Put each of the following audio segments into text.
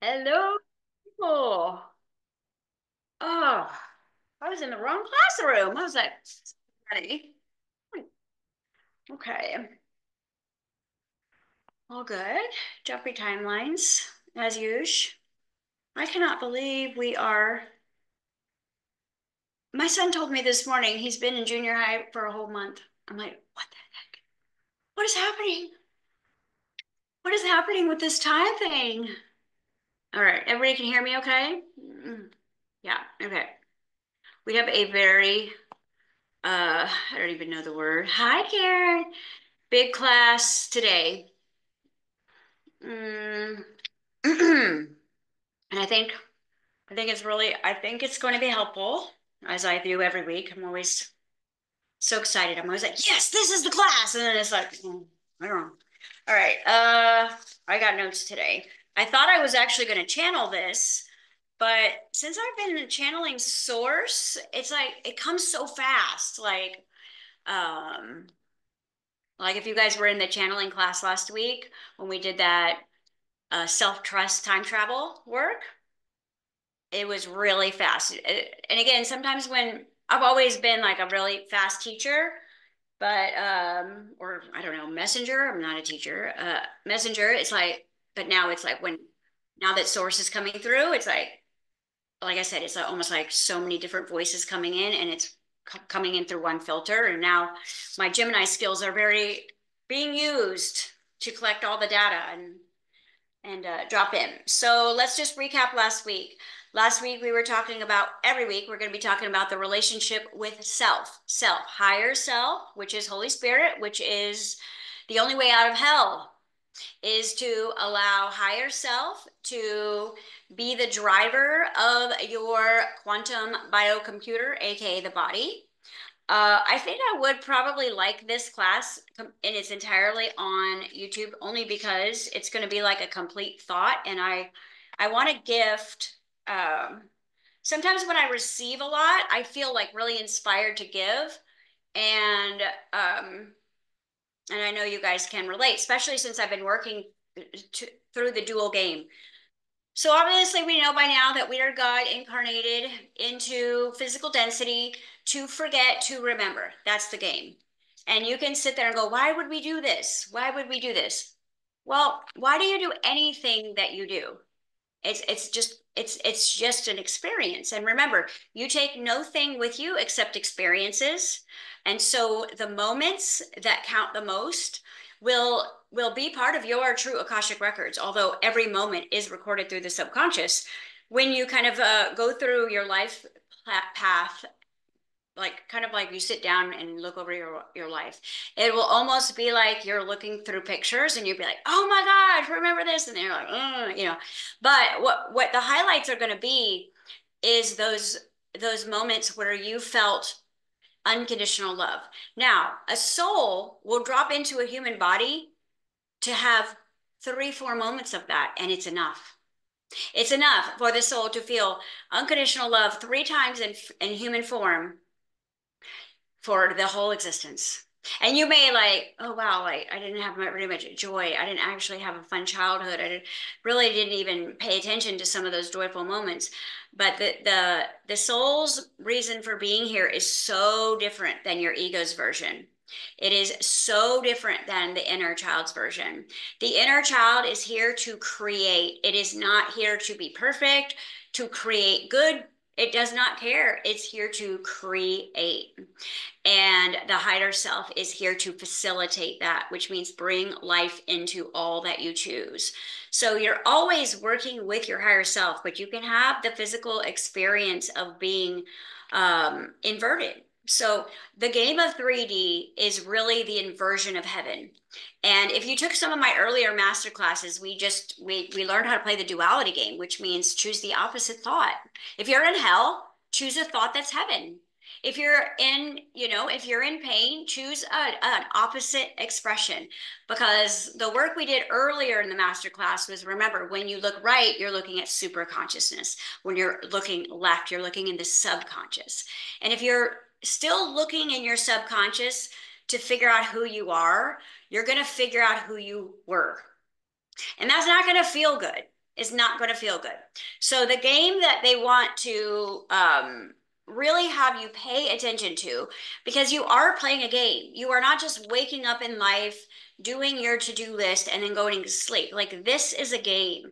Hello. people. Oh, I was in the wrong classroom. I was like, ready. Okay. All good. Jumpy timelines, as usual. I cannot believe we are. My son told me this morning he's been in junior high for a whole month. I'm like, what the heck? What is happening? What is happening with this time thing? All right, everybody can hear me okay? Mm, yeah, okay. We have a very, uh, I don't even know the word. Hi, Karen. Big class today. Mm. and I think, I think it's really, I think it's going to be helpful as I do every week. I'm always so excited. I'm always like, yes, this is the class. And then it's like, oh, I don't know. All right. Uh, I got notes today. I thought I was actually going to channel this, but since I've been channeling source, it's like it comes so fast. Like, um, like if you guys were in the channeling class last week when we did that uh, self-trust time travel work, it was really fast. And again, sometimes when I've always been like a really fast teacher, but um, or I don't know, messenger. I'm not a teacher. Uh, messenger. It's like but now it's like when now that source is coming through, it's like like I said, it's almost like so many different voices coming in, and it's coming in through one filter. And now my Gemini skills are very being used to collect all the data and and uh, drop in. So let's just recap last week. Last week we were talking about every week we're going to be talking about the relationship with self, self, higher self, which is Holy Spirit, which is the only way out of hell is to allow higher self to be the driver of your quantum biocomputer, aka the body. Uh, I think I would probably like this class and it's entirely on YouTube only because it's going to be like a complete thought. And I, I want to gift. Um, sometimes when I receive a lot, I feel like really inspired to give. And um, and I know you guys can relate, especially since I've been working uh, to, through the dual game. So obviously we know by now that we are God incarnated into physical density to forget to remember. That's the game. And you can sit there and go, why would we do this? Why would we do this? Well, why do you do anything that you do? It's it's just it's it's just an experience. And remember, you take no thing with you except experiences. And so the moments that count the most will will be part of your true Akashic records, although every moment is recorded through the subconscious. When you kind of uh, go through your life path like kind of like you sit down and look over your your life it will almost be like you're looking through pictures and you'll be like oh my god remember this and they're like you know but what what the highlights are going to be is those those moments where you felt unconditional love now a soul will drop into a human body to have three four moments of that and it's enough it's enough for the soul to feel unconditional love three times in, in human form for the whole existence. And you may like, oh wow, like I didn't have very much joy. I didn't actually have a fun childhood. I didn't, really didn't even pay attention to some of those joyful moments. But the the the soul's reason for being here is so different than your ego's version. It is so different than the inner child's version. The inner child is here to create. It is not here to be perfect, to create good it does not care. It's here to create. And the higher self is here to facilitate that, which means bring life into all that you choose. So you're always working with your higher self, but you can have the physical experience of being um, inverted so the game of 3D is really the inversion of heaven. And if you took some of my earlier master classes, we just we we learned how to play the duality game, which means choose the opposite thought. If you're in hell, choose a thought that's heaven. If you're in, you know, if you're in pain, choose a, an opposite expression because the work we did earlier in the master class was remember when you look right, you're looking at super consciousness. When you're looking left, you're looking in the subconscious. And if you're still looking in your subconscious to figure out who you are, you're going to figure out who you were. And that's not going to feel good. It's not going to feel good. So the game that they want to um, really have you pay attention to, because you are playing a game. You are not just waking up in life, doing your to-do list, and then going to sleep. Like this is a game.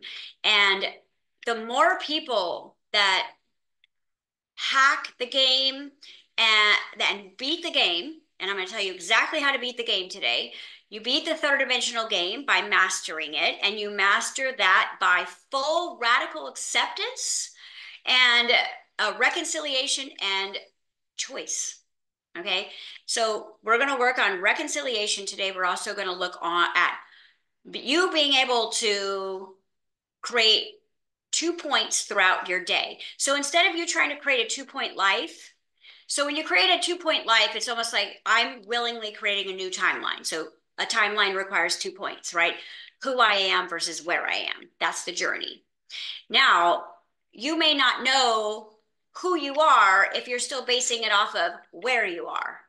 And the more people that hack the game and then beat the game, and I'm going to tell you exactly how to beat the game today. You beat the third dimensional game by mastering it, and you master that by full radical acceptance and reconciliation and choice. Okay, so we're going to work on reconciliation today. We're also going to look on at you being able to create two points throughout your day. So instead of you trying to create a two point life, so when you create a two point life, it's almost like I'm willingly creating a new timeline. So a timeline requires two points, right? Who I am versus where I am. That's the journey. Now, you may not know who you are if you're still basing it off of where you are.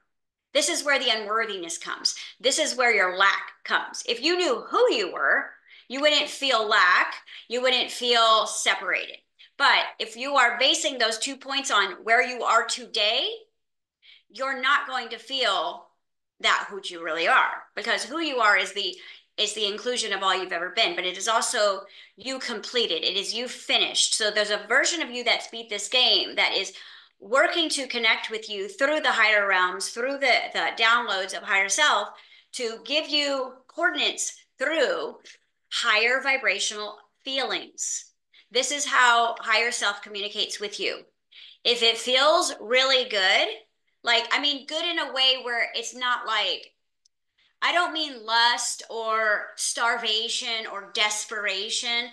This is where the unworthiness comes. This is where your lack comes. If you knew who you were, you wouldn't feel lack, you wouldn't feel separated. But if you are basing those two points on where you are today, you're not going to feel that who you really are because who you are is the is the inclusion of all you've ever been. But it is also you completed. It is you finished. So there's a version of you that's beat this game that is working to connect with you through the higher realms through the the downloads of higher self to give you coordinates through higher vibrational feelings this is how higher self communicates with you. If it feels really good like, I mean, good in a way where it's not like, I don't mean lust or starvation or desperation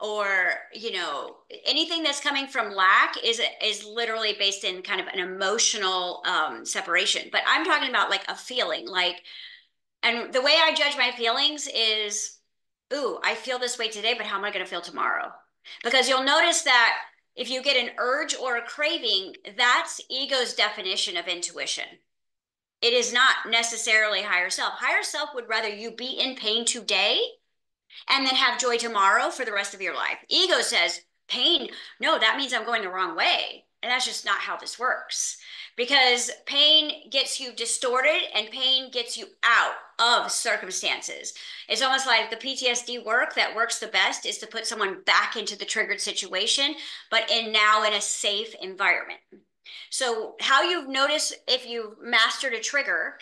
or you know anything that's coming from lack is is literally based in kind of an emotional um, separation. But i'm talking about like a feeling like and the way i judge my feelings is ooh i feel this way today but how am i going to feel tomorrow because you'll notice that if you get an urge or a craving, that's ego's definition of intuition. It is not necessarily higher self. Higher self would rather you be in pain today and then have joy tomorrow for the rest of your life. Ego says, pain, no, that means I'm going the wrong way. And that's just not how this works because pain gets you distorted and pain gets you out of circumstances. It's almost like the PTSD work that works the best is to put someone back into the triggered situation, but in now in a safe environment. So, how you've noticed if you've mastered a trigger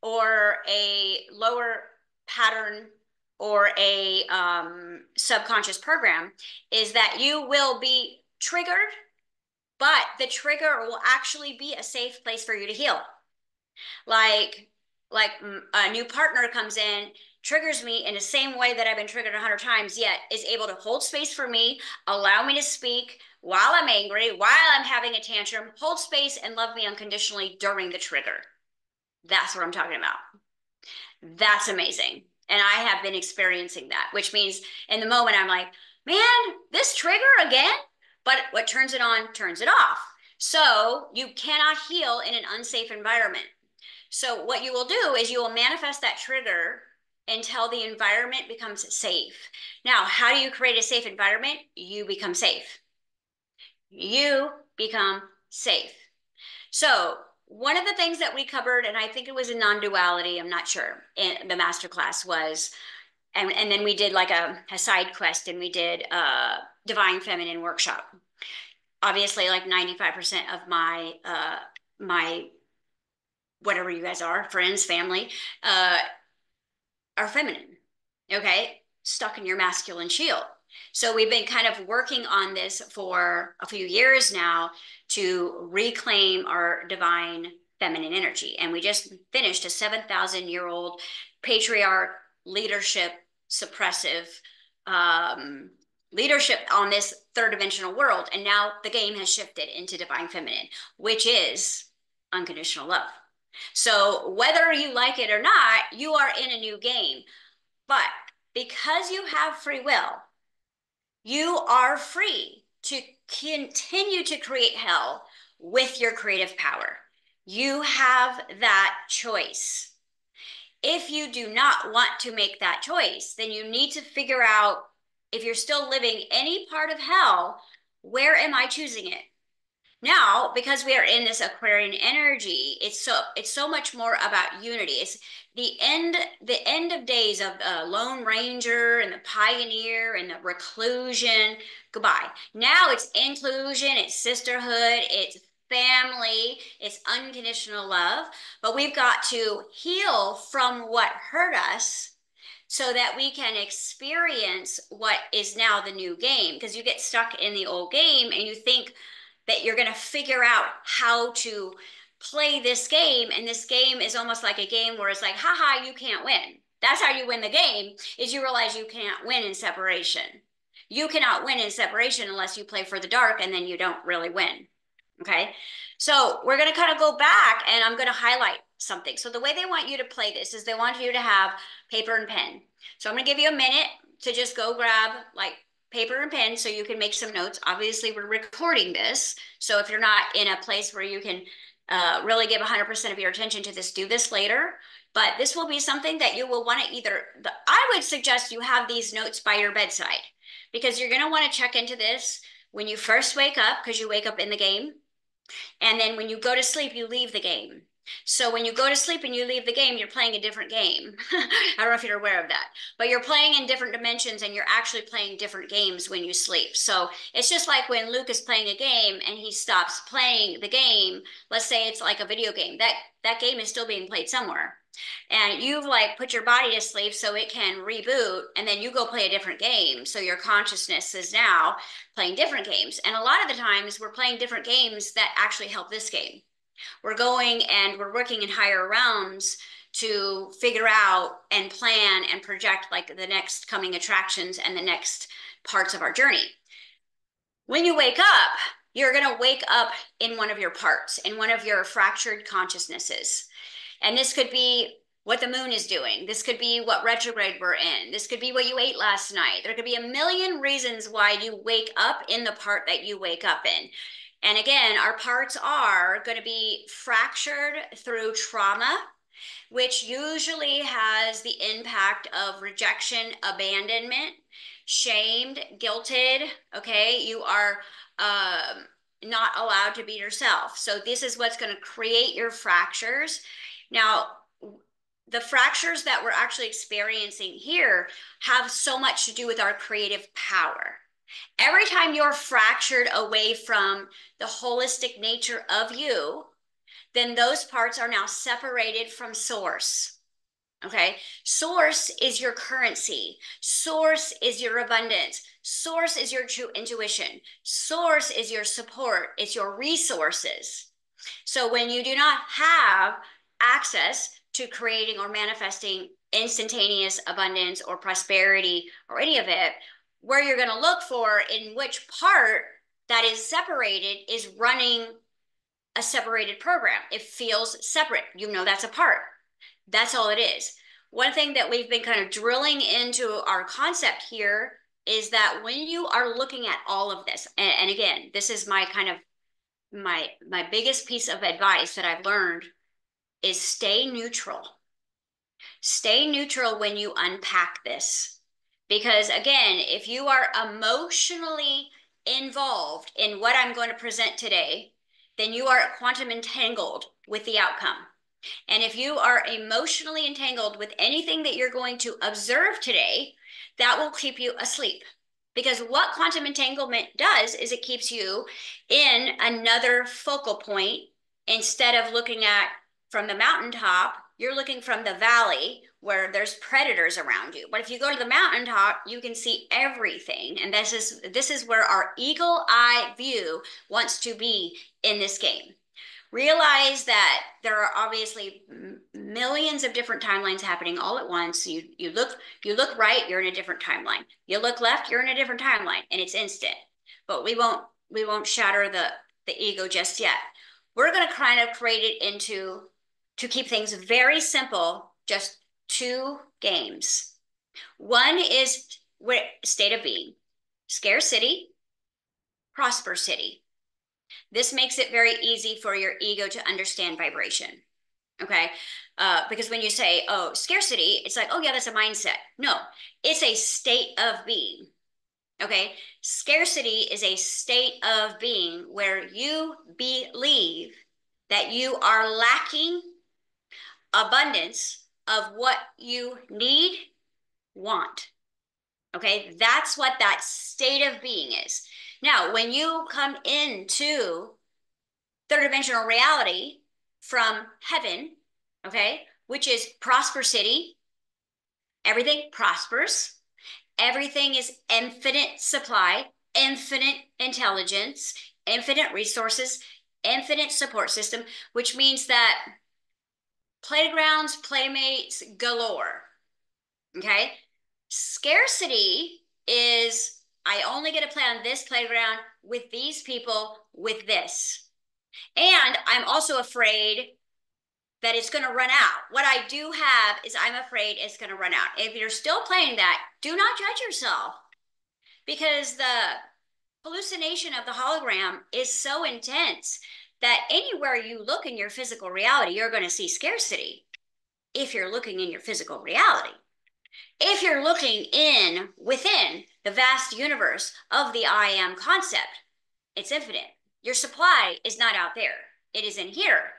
or a lower pattern or a um, subconscious program is that you will be triggered but the trigger will actually be a safe place for you to heal. Like, like mm, a new partner comes in, triggers me in the same way that I've been triggered a hundred times, yet is able to hold space for me, allow me to speak while I'm angry, while I'm having a tantrum, hold space and love me unconditionally during the trigger. That's what I'm talking about. That's amazing. And I have been experiencing that, which means in the moment I'm like, man, this trigger again? But what turns it on turns it off. So you cannot heal in an unsafe environment. So what you will do is you will manifest that trigger until the environment becomes safe. Now, how do you create a safe environment? You become safe. You become safe. So one of the things that we covered, and I think it was in non-duality, I'm not sure, in the masterclass was, and, and then we did like a, a side quest and we did uh divine feminine workshop. Obviously like 95% of my uh my whatever you guys are friends family uh are feminine okay? Stuck in your masculine shield. So we've been kind of working on this for a few years now to reclaim our divine feminine energy. And we just finished a 7000 year old patriarch leadership suppressive um leadership on this third dimensional world. And now the game has shifted into divine feminine, which is unconditional love. So whether you like it or not, you are in a new game. But because you have free will, you are free to continue to create hell with your creative power. You have that choice. If you do not want to make that choice, then you need to figure out if you're still living any part of hell, where am I choosing it? Now, because we are in this Aquarian energy, it's so it's so much more about unity. It's the end the end of days of the Lone Ranger and the pioneer and the reclusion. Goodbye. Now it's inclusion, it's sisterhood, it's family, it's unconditional love. But we've got to heal from what hurt us so that we can experience what is now the new game. Because you get stuck in the old game and you think that you're going to figure out how to play this game. And this game is almost like a game where it's like, haha, you can't win. That's how you win the game is you realize you can't win in separation. You cannot win in separation unless you play for the dark and then you don't really win. Okay. So we're going to kind of go back and I'm going to highlight something. So the way they want you to play this is they want you to have paper and pen. So I'm going to give you a minute to just go grab like paper and pen so you can make some notes. Obviously, we're recording this. So if you're not in a place where you can uh, really give 100% of your attention to this, do this later. But this will be something that you will want to either, the, I would suggest you have these notes by your bedside because you're going to want to check into this when you first wake up because you wake up in the game. And then when you go to sleep, you leave the game. So when you go to sleep and you leave the game, you're playing a different game. I don't know if you're aware of that, but you're playing in different dimensions and you're actually playing different games when you sleep. So it's just like when Luke is playing a game and he stops playing the game. Let's say it's like a video game. That that game is still being played somewhere. And you've like put your body to sleep so it can reboot and then you go play a different game. So your consciousness is now playing different games. And a lot of the times we're playing different games that actually help this game. We're going and we're working in higher realms to figure out and plan and project like the next coming attractions and the next parts of our journey. When you wake up, you're going to wake up in one of your parts, in one of your fractured consciousnesses. And this could be what the moon is doing. This could be what retrograde we're in. This could be what you ate last night. There could be a million reasons why you wake up in the part that you wake up in. And again, our parts are going to be fractured through trauma, which usually has the impact of rejection, abandonment, shamed, guilted. Okay, you are um, not allowed to be yourself. So, this is what's going to create your fractures. Now, the fractures that we're actually experiencing here have so much to do with our creative power. Every time you're fractured away from the holistic nature of you, then those parts are now separated from source. Okay. Source is your currency. Source is your abundance. Source is your true intuition. Source is your support. It's your resources. So when you do not have access to creating or manifesting instantaneous abundance or prosperity or any of it, where you're going to look for in which part that is separated is running a separated program. It feels separate. You know that's a part. That's all it is. One thing that we've been kind of drilling into our concept here is that when you are looking at all of this, and, and again, this is my kind of my my biggest piece of advice that I've learned is stay neutral. Stay neutral when you unpack this because again, if you are emotionally involved in what I'm going to present today, then you are quantum entangled with the outcome. And if you are emotionally entangled with anything that you're going to observe today, that will keep you asleep. Because what quantum entanglement does is it keeps you in another focal point instead of looking at from the mountaintop, you're looking from the valley where there's predators around you. But if you go to the mountaintop, you can see everything. And this is this is where our eagle eye view wants to be in this game. Realize that there are obviously millions of different timelines happening all at once. You you look you look right, you're in a different timeline. You look left, you're in a different timeline, and it's instant. But we won't we won't shatter the the ego just yet. We're going to kind of create it into to keep things very simple, just two games. One is state of being, scarcity, prosper city. This makes it very easy for your ego to understand vibration. Okay. Uh, because when you say, oh, scarcity, it's like, oh, yeah, that's a mindset. No, it's a state of being. Okay. Scarcity is a state of being where you believe that you are lacking abundance of what you need, want. Okay. That's what that state of being is. Now, when you come into third dimensional reality from heaven, okay, which is prosper city, everything prospers Everything is infinite supply, infinite intelligence, infinite resources, infinite support system, which means that playgrounds, playmates galore. Okay. Scarcity is I only get to play on this playground with these people with this. And I'm also afraid that it's going to run out. What I do have is I'm afraid it's going to run out. If you're still playing that, do not judge yourself because the hallucination of the hologram is so intense that anywhere you look in your physical reality, you're going to see scarcity if you're looking in your physical reality. If you're looking in within the vast universe of the I am concept, it's infinite. Your supply is not out there. It is in here.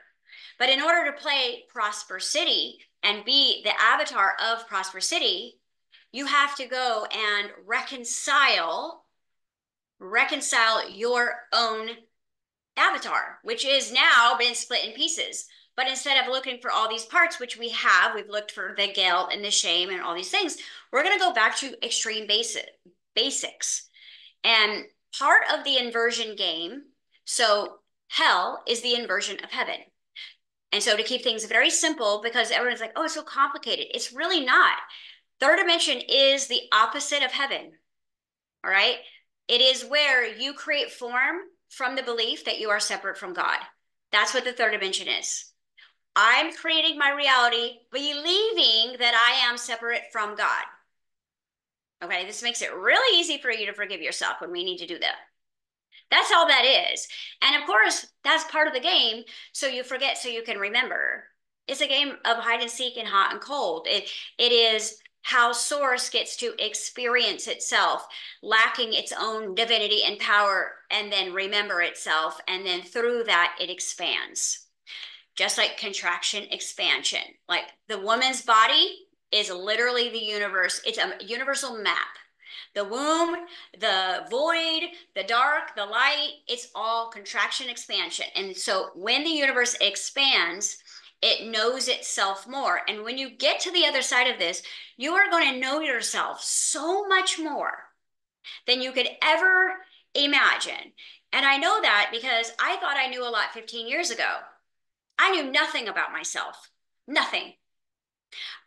But in order to play Prosper City and be the avatar of Prosper City, you have to go and reconcile reconcile your own avatar, which is now been split in pieces. But instead of looking for all these parts, which we have, we've looked for the guilt and the shame and all these things, we're going to go back to extreme basic, basics. And part of the inversion game, so hell is the inversion of heaven. And so to keep things very simple, because everyone's like, oh, it's so complicated. It's really not. Third dimension is the opposite of heaven. All right. It is where you create form from the belief that you are separate from God. That's what the third dimension is. I'm creating my reality believing that I am separate from God. Okay, this makes it really easy for you to forgive yourself when we need to do that. That's all that is. And of course, that's part of the game. So you forget so you can remember. It's a game of hide and seek and hot and cold. It, it is how source gets to experience itself, lacking its own divinity and power, and then remember itself. And then through that, it expands. Just like contraction, expansion. Like the woman's body is literally the universe, it's a universal map the womb, the void, the dark, the light, it's all contraction, expansion. And so when the universe expands, it knows itself more. And when you get to the other side of this, you are going to know yourself so much more than you could ever imagine. And I know that because I thought I knew a lot 15 years ago. I knew nothing about myself, nothing.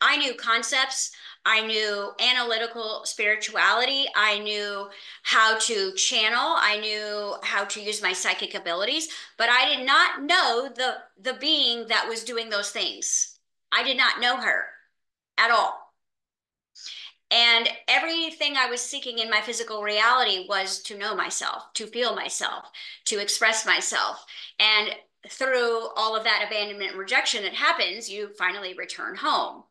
I knew concepts. I knew analytical spirituality. I knew how to channel. I knew how to use my psychic abilities, but I did not know the, the being that was doing those things. I did not know her at all. And everything I was seeking in my physical reality was to know myself, to feel myself, to express myself. And through all of that abandonment and rejection that happens, you finally return home.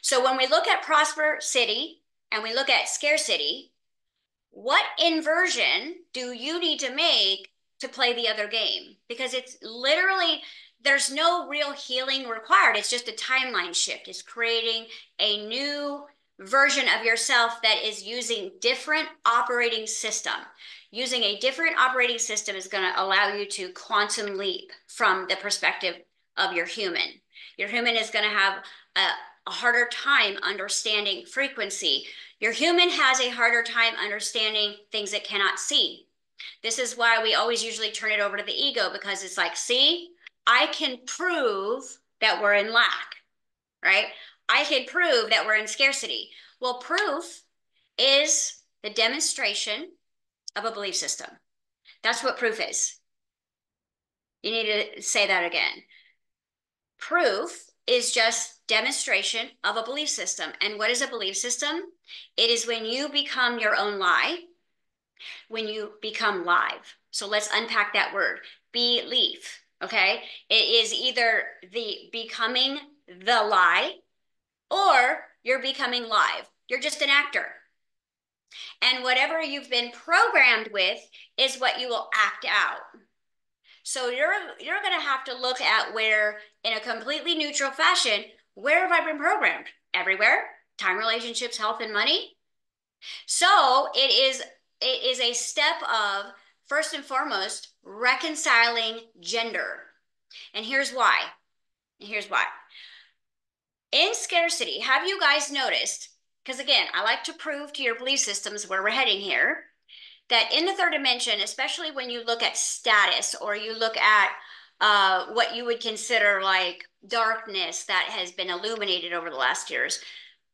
So when we look at prosper city and we look at scarcity, what inversion do you need to make to play the other game? Because it's literally, there's no real healing required. It's just a timeline shift. It's creating a new version of yourself that is using different operating system using a different operating system is going to allow you to quantum leap from the perspective of your human. Your human is going to have a, a harder time understanding frequency. Your human has a harder time understanding things it cannot see. This is why we always usually turn it over to the ego because it's like, see, I can prove that we're in lack, right? I can prove that we're in scarcity. Well, proof is the demonstration of a belief system. That's what proof is. You need to say that again. Proof is just demonstration of a belief system. And what is a belief system? It is when you become your own lie, when you become live. So let's unpack that word belief. Okay. It is either the becoming the lie or you're becoming live. You're just an actor. And whatever you've been programmed with is what you will act out. So you're you're going to have to look at where in a completely neutral fashion, where have I been programmed? Everywhere. Time relationships, health and money. So it is it is a step of first and foremost reconciling gender. And here's why. Here's why. In scarcity, have you guys noticed? Because again, I like to prove to your belief systems where we're heading here that in the third dimension, especially when you look at status or you look at uh, what you would consider like darkness that has been illuminated over the last years,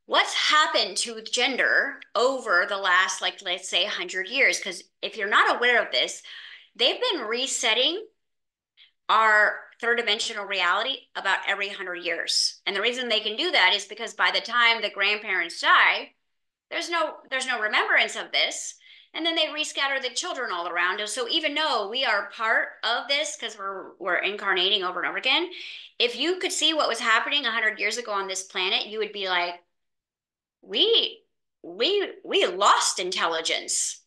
what's happened to gender over the last, like, let's say 100 years? Because if you're not aware of this, they've been resetting our third dimensional reality about every 100 years. And the reason they can do that is because by the time the grandparents die, there's no there's no remembrance of this and then they rescatter the children all around us. So even though we are part of this because we're we're incarnating over and over again, if you could see what was happening 100 years ago on this planet, you would be like, we we we lost intelligence.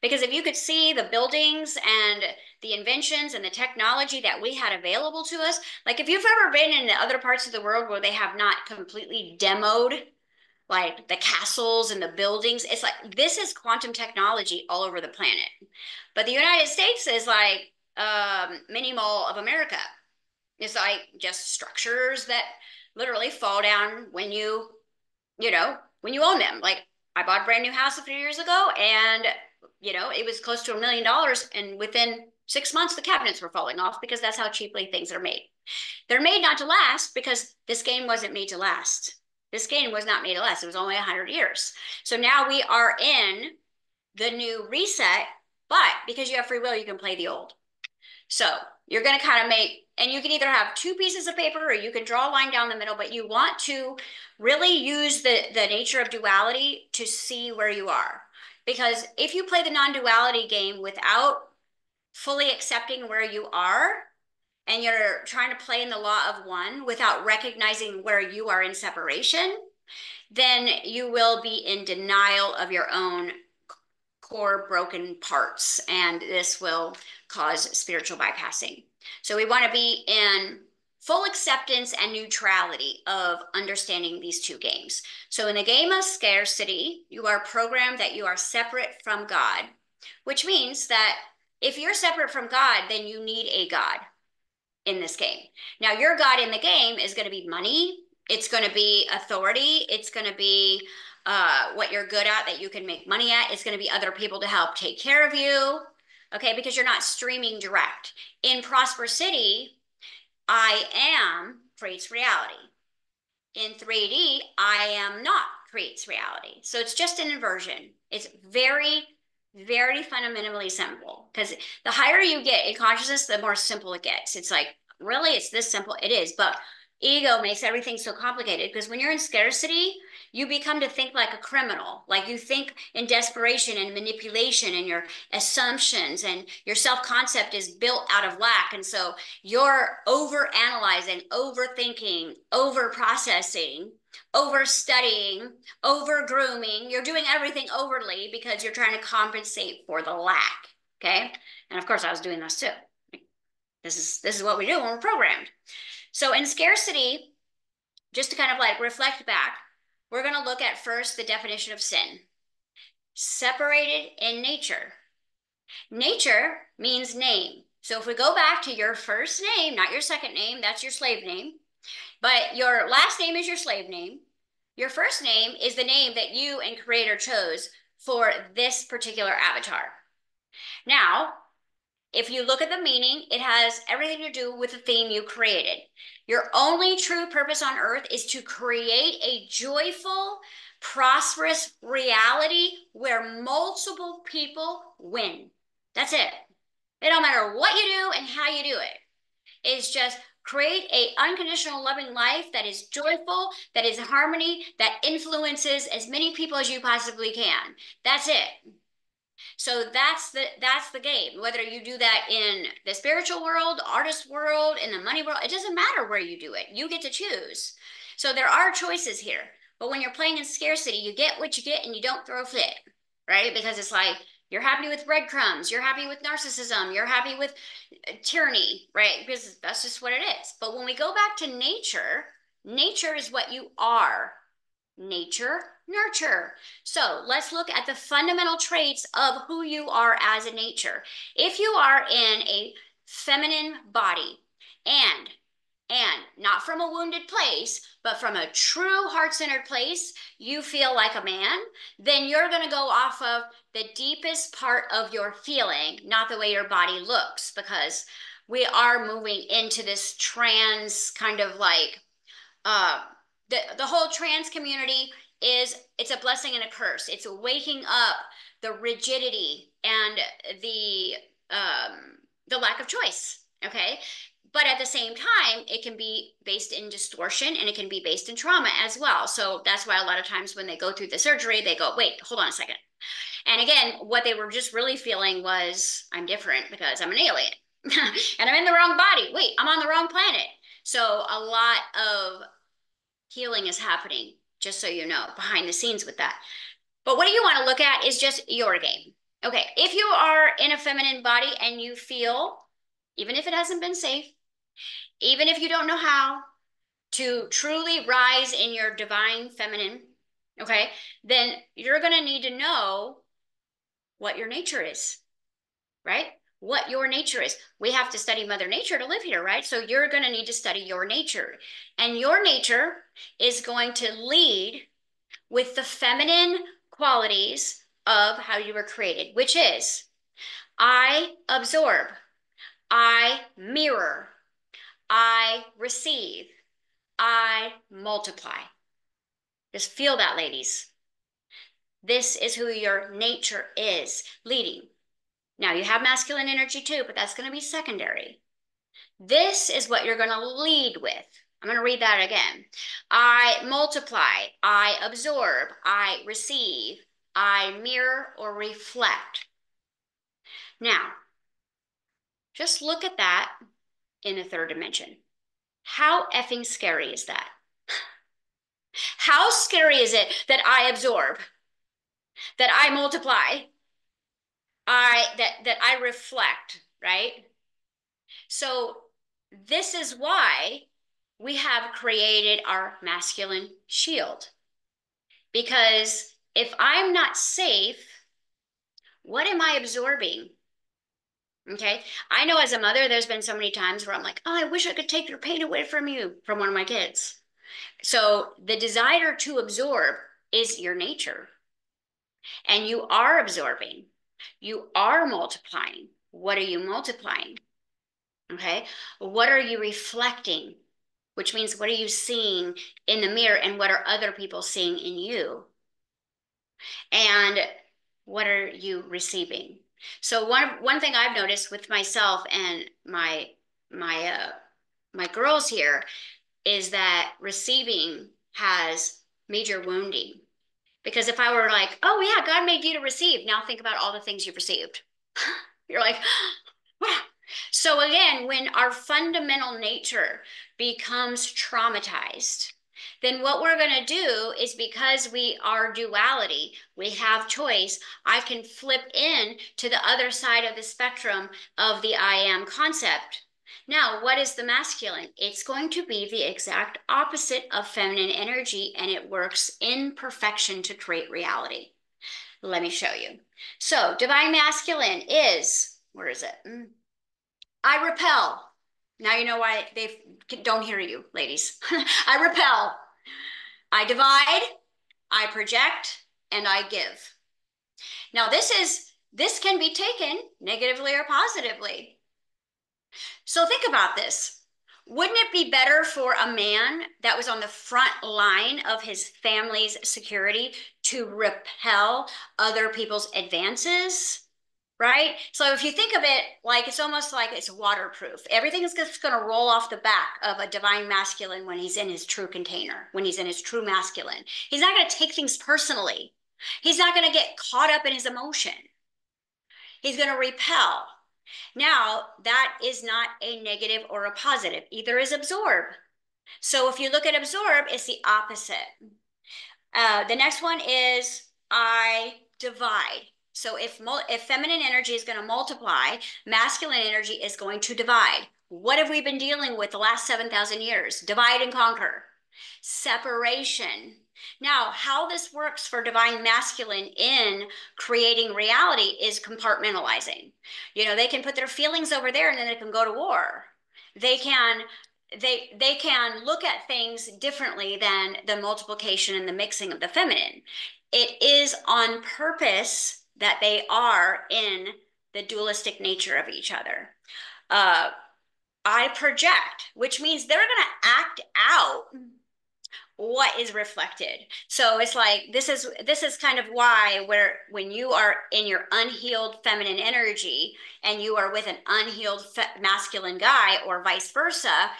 Because if you could see the buildings and the inventions and the technology that we had available to us, like if you've ever been in other parts of the world where they have not completely demoed like the castles and the buildings. It's like this is quantum technology all over the planet. But the United States is like um, mini mall of America. It's like just structures that literally fall down when you, you know, when you own them. Like I bought a brand new house a few years ago and, you know, it was close to a million dollars. And within six months, the cabinets were falling off because that's how cheaply things are made. They're made not to last because this game wasn't made to last. This game was not made less. It was only 100 years. So now we are in the new reset, but because you have free will, you can play the old. So you're going to kind of make, and you can either have two pieces of paper or you can draw a line down the middle, but you want to really use the, the nature of duality to see where you are. Because if you play the non-duality game without fully accepting where you are, and you're trying to play in the law of one without recognizing where you are in separation, then you will be in denial of your own core broken parts, and this will cause spiritual bypassing. So we want to be in full acceptance and neutrality of understanding these two games. So in the game of scarcity, you are programmed that you are separate from God, which means that if you're separate from God, then you need a God in this game. Now, your God in the game is going to be money. It's going to be authority. It's going to be uh, what you're good at that you can make money at. It's going to be other people to help take care of you. Okay, because you're not streaming direct. In Prosper City, I am creates reality. In 3D, I am not creates reality. So it's just an inversion. It's very very fundamentally simple because the higher you get in consciousness, the more simple it gets. It's like, really, it's this simple. It is, but ego makes everything so complicated because when you're in scarcity, you become to think like a criminal. Like you think in desperation and manipulation and your assumptions and your self concept is built out of lack. And so you're over analyzing, overthinking, over processing over studying, over grooming. You're doing everything overly because you're trying to compensate for the lack. Okay. And of course, I was doing this too. This is this is what we do when we're programmed. So in scarcity, just to kind of like reflect back, we're going to look at first the definition of sin. Separated in nature. Nature means name. So if we go back to your first name, not your second name, that's your slave name. But your last name is your slave name. Your first name is the name that you and creator chose for this particular avatar. Now, if you look at the meaning, it has everything to do with the theme you created. Your only true purpose on earth is to create a joyful, prosperous reality where multiple people win. That's it. It don't matter what you do and how you do it. It's just create a unconditional loving life that is joyful that is harmony that influences as many people as you possibly can. That's it. So that's the that's the game. Whether you do that in the spiritual world artist world in the money world it doesn't matter where you do it. You get to choose. So there are choices here. But when you're playing in scarcity you get what you get and you don't throw a fit right? Because it's like you're happy with breadcrumbs, you're happy with narcissism, you're happy with uh, tyranny, right? Because that's just what it is. But when we go back to nature, nature is what you are. Nature, nurture. So let's look at the fundamental traits of who you are as a nature. If you are in a feminine body and and not from a wounded place, but from a true heart centered place, you feel like a man, then you're going to go off of the deepest part of your feeling, not the way your body looks, because we are moving into this trans kind of like, uh, the, the whole trans community is it's a blessing and a curse. It's waking up the rigidity and the um, the lack of choice. Okay, but at the same time, it can be based in distortion and it can be based in trauma as well. So that's why a lot of times when they go through the surgery, they go, wait, hold on a second. And again, what they were just really feeling was, I'm different because I'm an alien and I'm in the wrong body. Wait, I'm on the wrong planet. So a lot of healing is happening, just so you know, behind the scenes with that. But what you want to look at is just your game. Okay, if you are in a feminine body and you feel, even if it hasn't been safe, even if you don't know how to truly rise in your divine feminine, okay, then you're going to need to know what your nature is, right? What your nature is. We have to study Mother Nature to live here, right? So you're going to need to study your nature. And your nature is going to lead with the feminine qualities of how you were created, which is I absorb, I mirror, I receive. I multiply. Just feel that, ladies. This is who your nature is leading. Now, you have masculine energy too, but that's going to be secondary. This is what you're going to lead with. I'm going to read that again. I multiply, I absorb, I receive, I mirror or reflect. Now, just look at that in a third dimension. How effing scary is that? How scary is it that I absorb, that I multiply, I that that I reflect, right? So this is why we have created our masculine shield. Because if I'm not safe, what am I absorbing? Okay. I know as a mother, there's been so many times where I'm like, oh, I wish I could take your pain away from you, from one of my kids. So the desire to absorb is your nature. And you are absorbing, you are multiplying. What are you multiplying? Okay. What are you reflecting? Which means, what are you seeing in the mirror and what are other people seeing in you? And what are you receiving? So one one thing I've noticed with myself and my my uh, my girls here is that receiving has major wounding. Because if I were like, oh yeah, God made you to receive, now think about all the things you've received. You're like, wow. So again, when our fundamental nature becomes traumatized, then what we're going to do is because we are duality, we have choice, I can flip in to the other side of the spectrum of the I am concept. Now, what is the masculine? It's going to be the exact opposite of feminine energy, and it works in perfection to create reality. Let me show you. So, divine masculine is, where is it? Mm. I repel. Now you know why they don't hear you, ladies. I repel. I divide, I project, and I give. Now this is, this can be taken negatively or positively. So think about this. Wouldn't it be better for a man that was on the front line of his family's security to repel other people's advances right? So if you think of it like it's almost like it's waterproof. Everything is just going to roll off the back of a divine masculine when he's in his true container, when he's in his true masculine. He's not going to take things personally. He's not going to get caught up in his emotion. He's going to repel. Now, that is not a negative or a positive. Either is absorb. So if you look at absorb, it's the opposite. Uh, the next one is I divide. So if if feminine energy is going to multiply, masculine energy is going to divide. What have we been dealing with the last 7,000 years? Divide and conquer. Separation. Now, how this works for divine masculine in creating reality is compartmentalizing. You know, they can put their feelings over there and then they can go to war. They can they they can look at things differently than the multiplication and the mixing of the feminine. It is on purpose that they are in the dualistic nature of each other. Uh, I project, which means they're going to act out what is reflected so it's like this is this is kind of why where when you are in your unhealed feminine energy and you are with an unhealed masculine guy or vice versa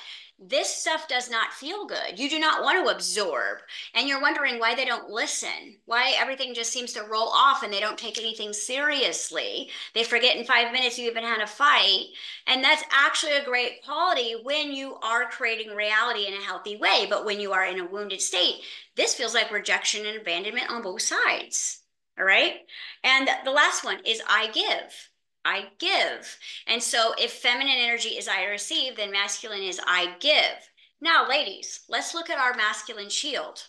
this stuff does not feel good. You do not want to absorb. And you're wondering why they don't listen, why everything just seems to roll off and they don't take anything seriously. They forget in five minutes you even had a fight. And that's actually a great quality when you are creating reality in a healthy way. But when you are in a wounded state, this feels like rejection and abandonment on both sides. All right. And the last one is I give. I give. And so if feminine energy is I receive, then masculine is I give. Now, ladies, let's look at our masculine shield.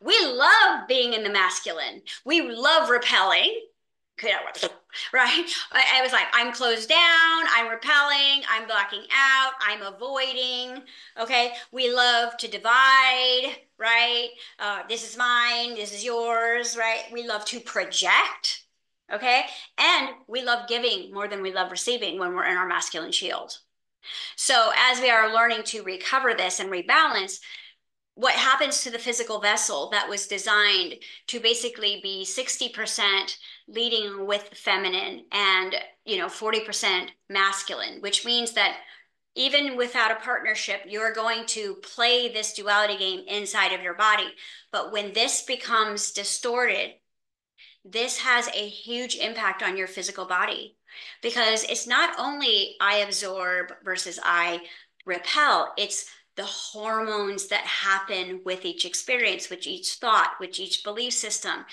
We love being in the masculine. We love repelling. Right? I, was like, I'm closed down, I'm repelling, I'm blocking out, I'm avoiding. Okay. We love to divide, right? Uh, this is mine, this is yours, right? We love to project Okay. And we love giving more than we love receiving when we're in our masculine shield. So as we are learning to recover this and rebalance, what happens to the physical vessel that was designed to basically be 60% leading with feminine and you know 40% masculine which means that even without a partnership you're going to play this duality game inside of your body but when this becomes distorted this has a huge impact on your physical body because it's not only I absorb versus I repel, it's the hormones that happen with each experience, with each thought, with each belief system.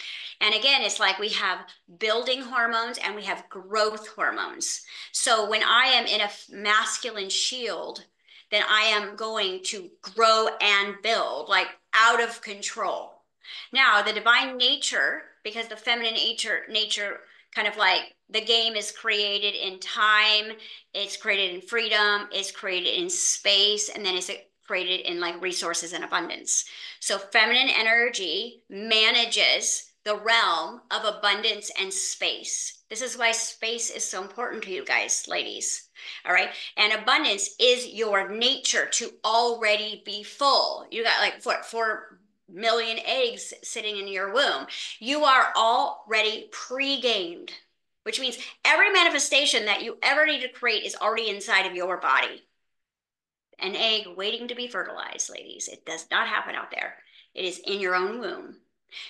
And again, it's like we have building hormones and we have growth hormones. So when I am in a masculine shield, then I am going to grow and build like out of control. Now, the divine nature because the feminine nature nature kind of like the game is created in time, it's created in freedom, it's created in space, and then it's created in like resources and abundance. So feminine energy manages the realm of abundance and space. This is why space is so important to you guys, ladies. All right. And abundance is your nature to already be full. You got like for, for million eggs sitting in your womb. You are already pre-gamed, which means every manifestation that you ever need to create is already inside of your body. An egg waiting to be fertilized, ladies. It does not happen out there. It is in your own womb.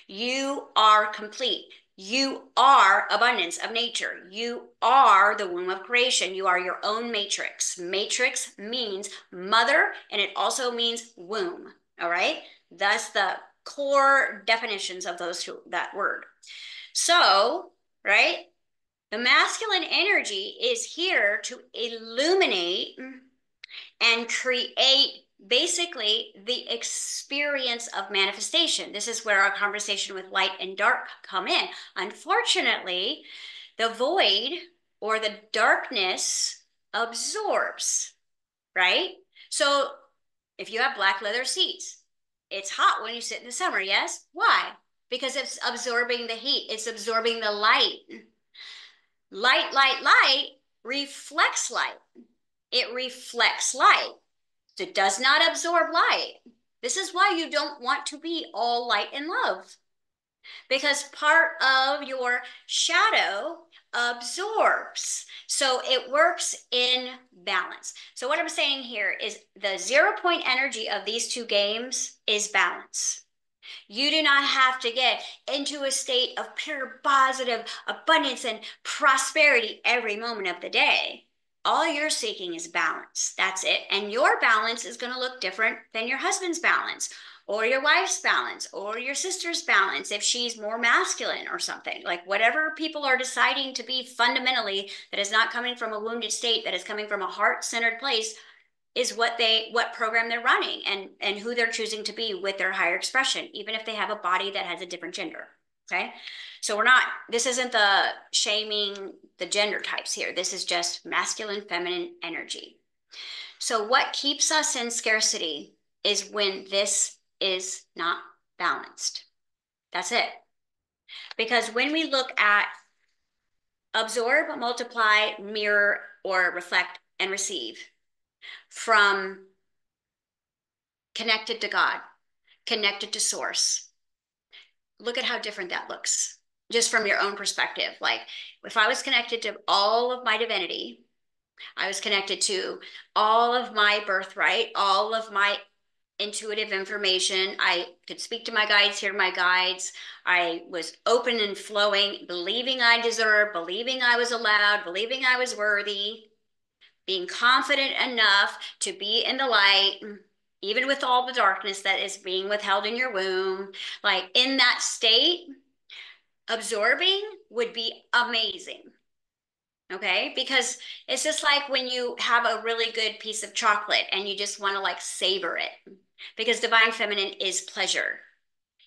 You are complete. You are abundance of nature. You are the womb of creation. You are your own matrix. Matrix means mother and it also means womb. All right. That's the core definitions of those two, that word. So, right, the masculine energy is here to illuminate and create basically the experience of manifestation. This is where our conversation with light and dark come in. Unfortunately, the void or the darkness absorbs, right? So if you have black leather seats, it's hot when you sit in the summer, yes? Why? Because it's absorbing the heat, it's absorbing the light. Light, light, light reflects light. It reflects light. It does not absorb light. This is why you don't want to be all light and love. Because part of your shadow absorbs. So it works in balance. So what I'm saying here is the zero point energy of these two games is balance. You do not have to get into a state of pure positive abundance and prosperity every moment of the day. All you're seeking is balance. That's it. And your balance is going to look different than your husband's balance or your wife's balance or your sister's balance if she's more masculine or something like whatever people are deciding to be fundamentally that is not coming from a wounded state that is coming from a heart-centered place is what they what program they're running and and who they're choosing to be with their higher expression even if they have a body that has a different gender okay? So we're not this isn't the shaming the gender types here. This is just masculine feminine energy. So what keeps us in scarcity is when this is not balanced. That's it. Because when we look at absorb, multiply, mirror, or reflect and receive from connected to God, connected to source, look at how different that looks just from your own perspective. Like if I was connected to all of my divinity, I was connected to all of my birthright, all of my intuitive information. I could speak to my guides, hear my guides. I was open and flowing, believing I deserved, believing I was allowed, believing I was worthy, being confident enough to be in the light, even with all the darkness that is being withheld in your womb. Like in that state, absorbing would be amazing. Okay. Because it's just like when you have a really good piece of chocolate and you just want to like savor it because divine feminine is pleasure.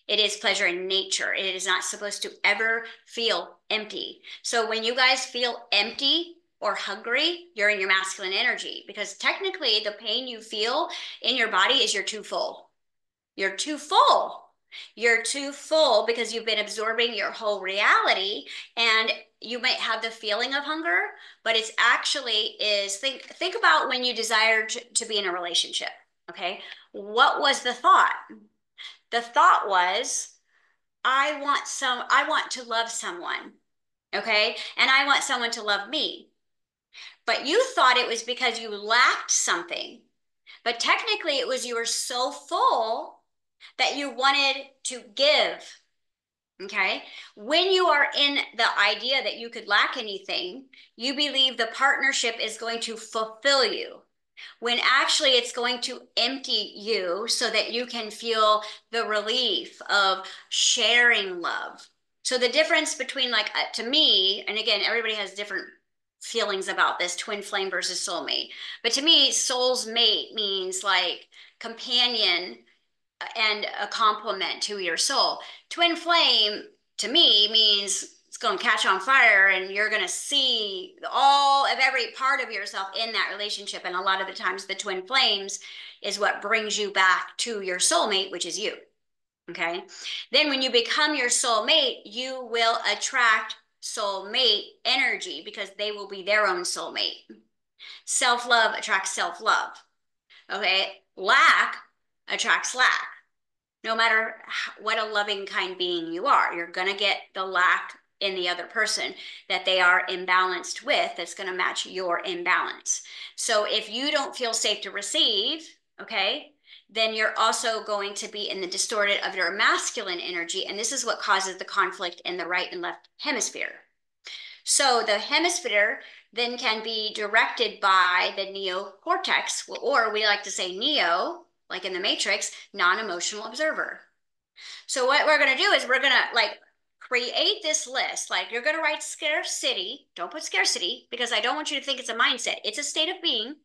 It is pleasure in nature. It is not supposed to ever feel empty. So when you guys feel empty or hungry, you're in your masculine energy because technically the pain you feel in your body is you're too full. You're too full. You're too full because you've been absorbing your whole reality and you might have the feeling of hunger, but it's actually is think think about when you desire to, to be in a relationship. Okay. What was the thought? The thought was, I want some, I want to love someone. Okay. And I want someone to love me. But you thought it was because you lacked something. But technically, it was you were so full that you wanted to give. Okay. When you are in the idea that you could lack anything, you believe the partnership is going to fulfill you when actually it's going to empty you so that you can feel the relief of sharing love. So the difference between like uh, to me, and again, everybody has different feelings about this twin flame versus soulmate. But to me, soul's mate means like companion uh, and a complement to your soul. Twin flame to me means going to catch on fire and you're going to see all of every part of yourself in that relationship. And a lot of the times the twin flames is what brings you back to your soulmate which is you okay? Then when you become your soulmate you will attract soulmate energy because they will be their own soulmate. Self-love attracts self-love okay? Lack attracts lack. No matter what a loving kind being you are you're going to get the lack in the other person that they are imbalanced with that's going to match your imbalance. So if you don't feel safe to receive, okay, then you're also going to be in the distorted of your masculine energy. And this is what causes the conflict in the right and left hemisphere. So the hemisphere then can be directed by the neocortex, or we like to say neo, like in the matrix, non-emotional observer. So what we're going to do is we're going to like create this list. Like you're going to write scarcity. Don't put scarcity because I don't want you to think it's a mindset. It's a state of being.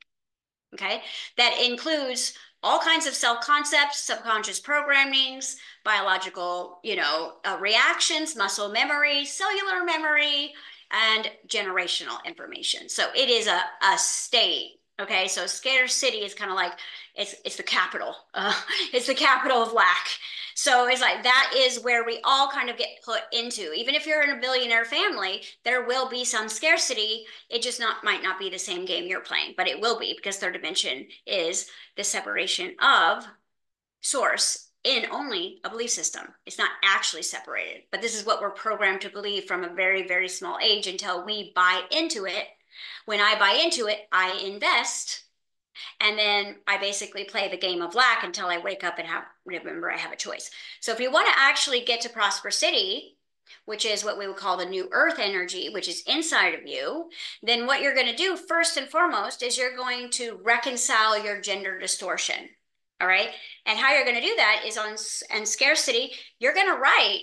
Okay. That includes all kinds of self concepts, subconscious programmings, biological, you know, uh, reactions, muscle memory, cellular memory, and generational information. So it is a, a state. Okay. So scarcity is kind of like it's, it's the capital. Uh, it's the capital of lack. So it's like that is where we all kind of get put into. Even if you're in a billionaire family, there will be some scarcity. It just not might not be the same game you're playing, but it will be because third dimension is the separation of source in only a belief system. It's not actually separated, but this is what we're programmed to believe from a very, very small age until we buy into it. When I buy into it, I invest and then I basically play the game of lack until I wake up and have remember I have a choice. So if you want to actually get to Prosper City, which is what we would call the new earth energy, which is inside of you, then what you're going to do first and foremost is you're going to reconcile your gender distortion. All right. And how you're going to do that is on and scarcity, you're going to write,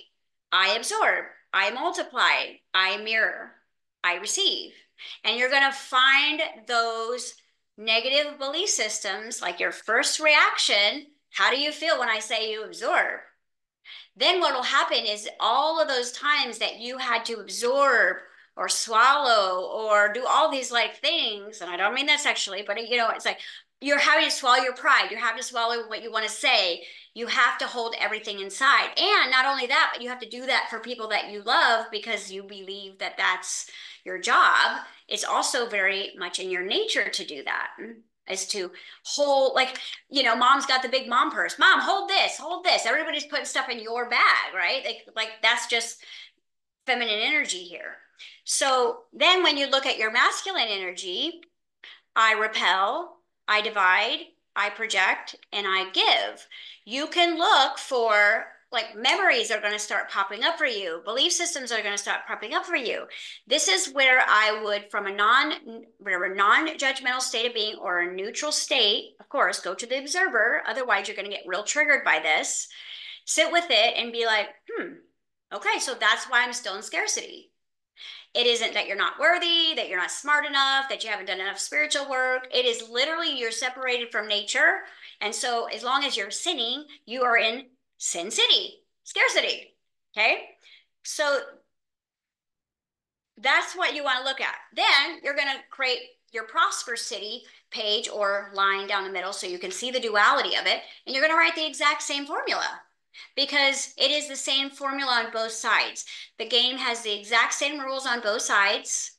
I absorb, I multiply, I mirror, I receive. And you're going to find those negative belief systems, like your first reaction. How do you feel when I say you absorb? Then what will happen is all of those times that you had to absorb or swallow or do all these like things, and I don't mean that sexually, but you know, it's like you're having to swallow your pride. You have to swallow what you want to say. You have to hold everything inside. And not only that, but you have to do that for people that you love because you believe that that's your job. It's also very much in your nature to do that is to hold like you know mom's got the big mom purse. Mom hold this hold this. Everybody's putting stuff in your bag right? Like like that's just feminine energy here. So then when you look at your masculine energy i repel i divide i project and i give. You can look for like memories are going to start popping up for you. Belief systems are going to start popping up for you. This is where i would from a non whatever non-judgmental state of being or a neutral state of course go to the observer. Otherwise you're going to get real triggered by this. Sit with it and be like hmm okay so that's why i'm still in scarcity. It isn't that you're not worthy, that you're not smart enough, that you haven't done enough spiritual work. It is literally you're separated from nature. And so, as long as you're sinning, you are in Sin City, scarcity. Okay. So that's what you want to look at. Then you're going to create your Prosper City page or line down the middle so you can see the duality of it. And you're going to write the exact same formula because it is the same formula on both sides. The game has the exact same rules on both sides,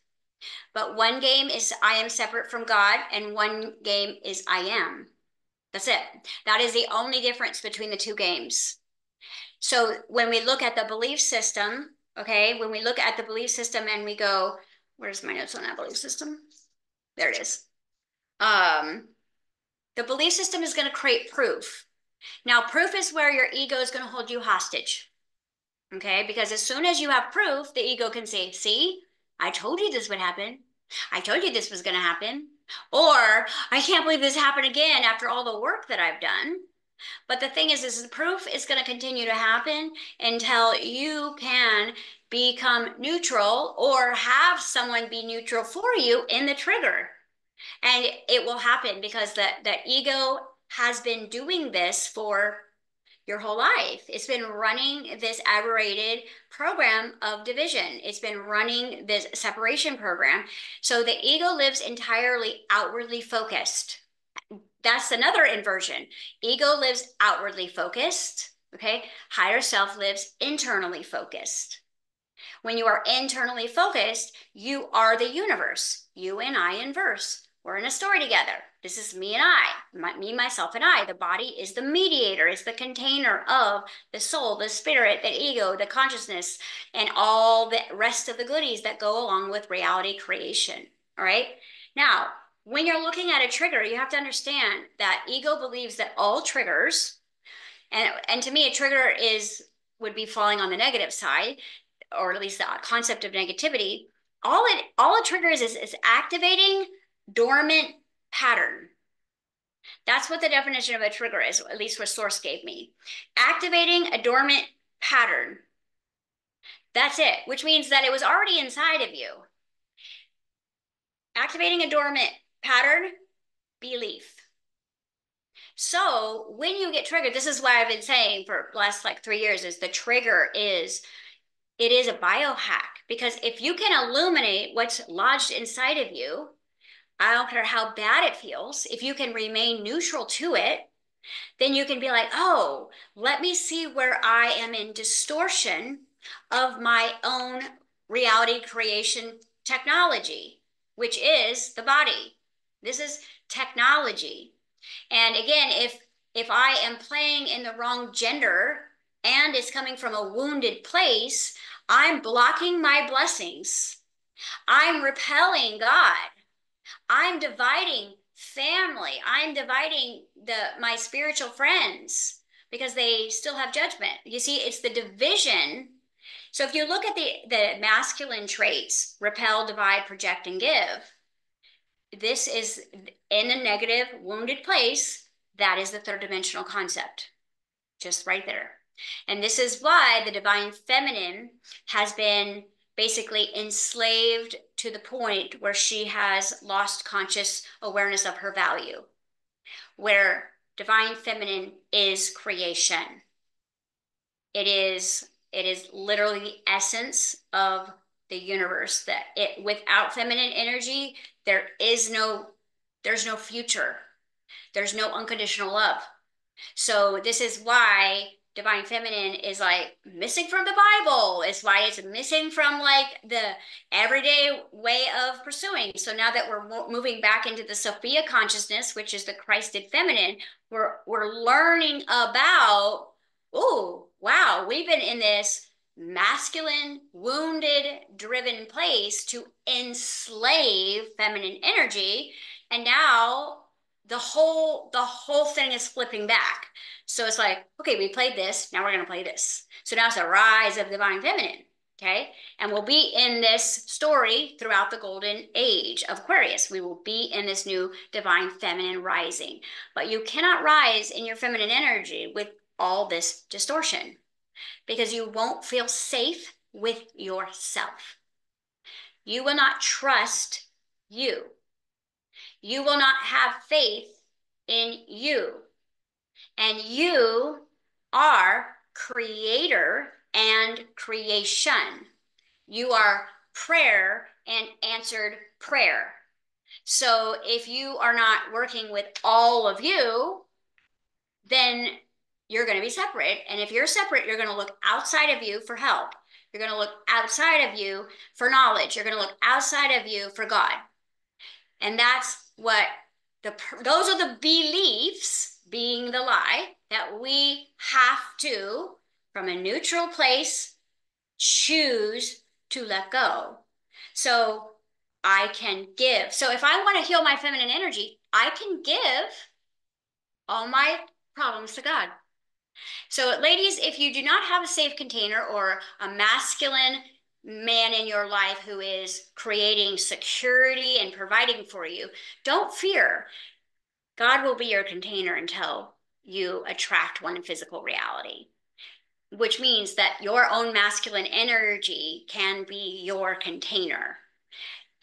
but one game is I am separate from God and one game is I am. That's it. That is the only difference between the two games. So when we look at the belief system, okay, when we look at the belief system and we go, where's my notes on that belief system? There it is. Um, the belief system is going to create proof. Now, proof is where your ego is going to hold you hostage. Okay, because as soon as you have proof, the ego can say, see, I told you this would happen. I told you this was going to happen. Or I can't believe this happened again after all the work that I've done. But the thing is, is the proof is going to continue to happen until you can become neutral or have someone be neutral for you in the trigger. And it will happen because the, the ego has been doing this for your whole life. It's been running this aberrated program of division. It's been running this separation program. So the ego lives entirely outwardly focused. That's another inversion. Ego lives outwardly focused. Okay. Higher self lives internally focused. When you are internally focused, you are the universe. You and I inverse. We're in a story together. This is me and I, my, me, myself, and I. The body is the mediator, is the container of the soul, the spirit, the ego, the consciousness, and all the rest of the goodies that go along with reality creation. All right. Now, when you're looking at a trigger, you have to understand that ego believes that all triggers, and, and to me, a trigger is would be falling on the negative side, or at least the concept of negativity. All it all a trigger is, is, is activating dormant pattern. That's what the definition of a trigger is, at least what source gave me. Activating a dormant pattern. That's it, which means that it was already inside of you. Activating a dormant pattern, belief. So when you get triggered, this is why I've been saying for last like three years is the trigger is, it is a biohack because if you can illuminate what's lodged inside of you, I don't care how bad it feels. If you can remain neutral to it, then you can be like, oh, let me see where I am in distortion of my own reality creation technology, which is the body. This is technology. And again, if if I am playing in the wrong gender and it's coming from a wounded place, I'm blocking my blessings. I'm repelling God. I'm dividing family. I'm dividing the my spiritual friends because they still have judgment. You see, it's the division. So if you look at the the masculine traits, repel, divide, project, and give, this is in a negative, wounded place. That is the third dimensional concept, just right there. And this is why the divine feminine has been basically enslaved to the point where she has lost conscious awareness of her value, where divine feminine is creation. It is it is literally the essence of the universe that it without feminine energy there is no there's no future. There's no unconditional love. So this is why divine feminine is like missing from the bible. It's why it's missing from like the everyday way of pursuing. So now that we're moving back into the sophia consciousness which is the christed feminine we're we're learning about oh wow we've been in this masculine wounded driven place to enslave feminine energy. And now the whole the whole thing is flipping back so it's like, okay, we played this. Now we're going to play this. So now it's a rise of the divine feminine. Okay. And we'll be in this story throughout the golden age of Aquarius. We will be in this new divine feminine rising. But you cannot rise in your feminine energy with all this distortion because you won't feel safe with yourself. You will not trust you. You will not have faith in you and you are creator and creation. You are prayer and answered prayer. So if you are not working with all of you, then you're going to be separate. And if you're separate, you're going to look outside of you for help. You're going to look outside of you for knowledge. You're going to look outside of you for God. And that's what the those are the beliefs being the lie, that we have to, from a neutral place, choose to let go. So I can give. So if I want to heal my feminine energy, I can give all my problems to God. So, ladies, if you do not have a safe container or a masculine man in your life who is creating security and providing for you, don't fear. God will be your container until you attract one in physical reality, which means that your own masculine energy can be your container.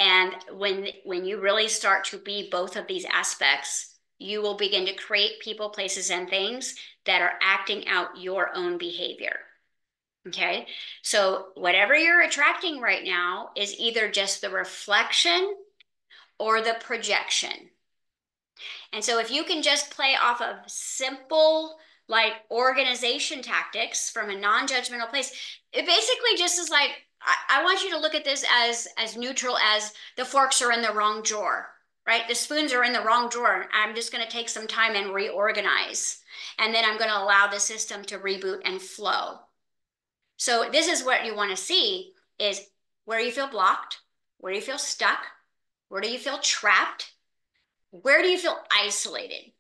And when when you really start to be both of these aspects, you will begin to create people, places, and things that are acting out your own behavior. Okay. So whatever you're attracting right now is either just the reflection or the projection. And so if you can just play off of simple like organization tactics from a non-judgmental place, it basically just is like I, want you to look at this as as neutral as the forks are in the wrong drawer, right? The spoons are in the wrong drawer. I'm just going to take some time and reorganize. And then I'm going to allow the system to reboot and flow. So this is what you want to see is where you feel blocked, where you feel stuck, where do you feel trapped, where do you feel isolated?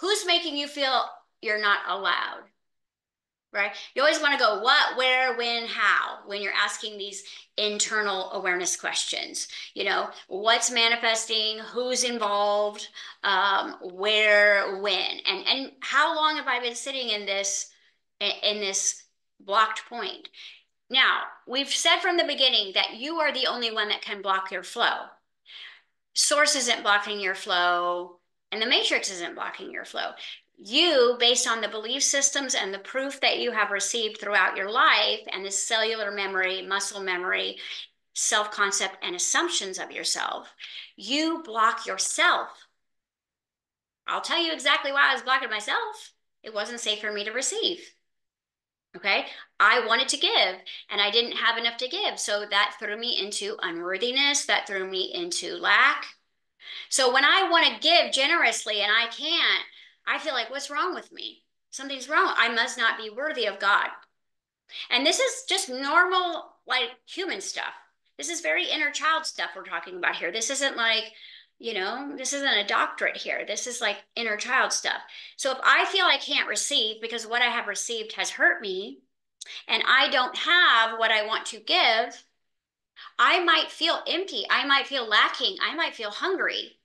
Who's making you feel you're not allowed? Right? You always want to go what, where, when, how when you're asking these internal awareness questions. You know, what's manifesting, who's involved, um, where, when, and and how long have I been sitting in this in this blocked point? Now, we've said from the beginning that you are the only one that can block your flow source isn't blocking your flow and the matrix isn't blocking your flow. You, based on the belief systems and the proof that you have received throughout your life and the cellular memory, muscle memory, self concept, and assumptions of yourself, you block yourself. I'll tell you exactly why I was blocking myself. It wasn't safe for me to receive. Okay. I wanted to give and I didn't have enough to give. So that threw me into unworthiness. That threw me into lack. So when I want to give generously and I can't, I feel like, what's wrong with me? Something's wrong. I must not be worthy of God. And this is just normal, like human stuff. This is very inner child stuff we're talking about here. This isn't like, you know, this isn't a doctorate here. This is like inner child stuff. So if I feel I can't receive because what I have received has hurt me and I don't have what I want to give, I might feel empty. I might feel lacking. I might feel hungry.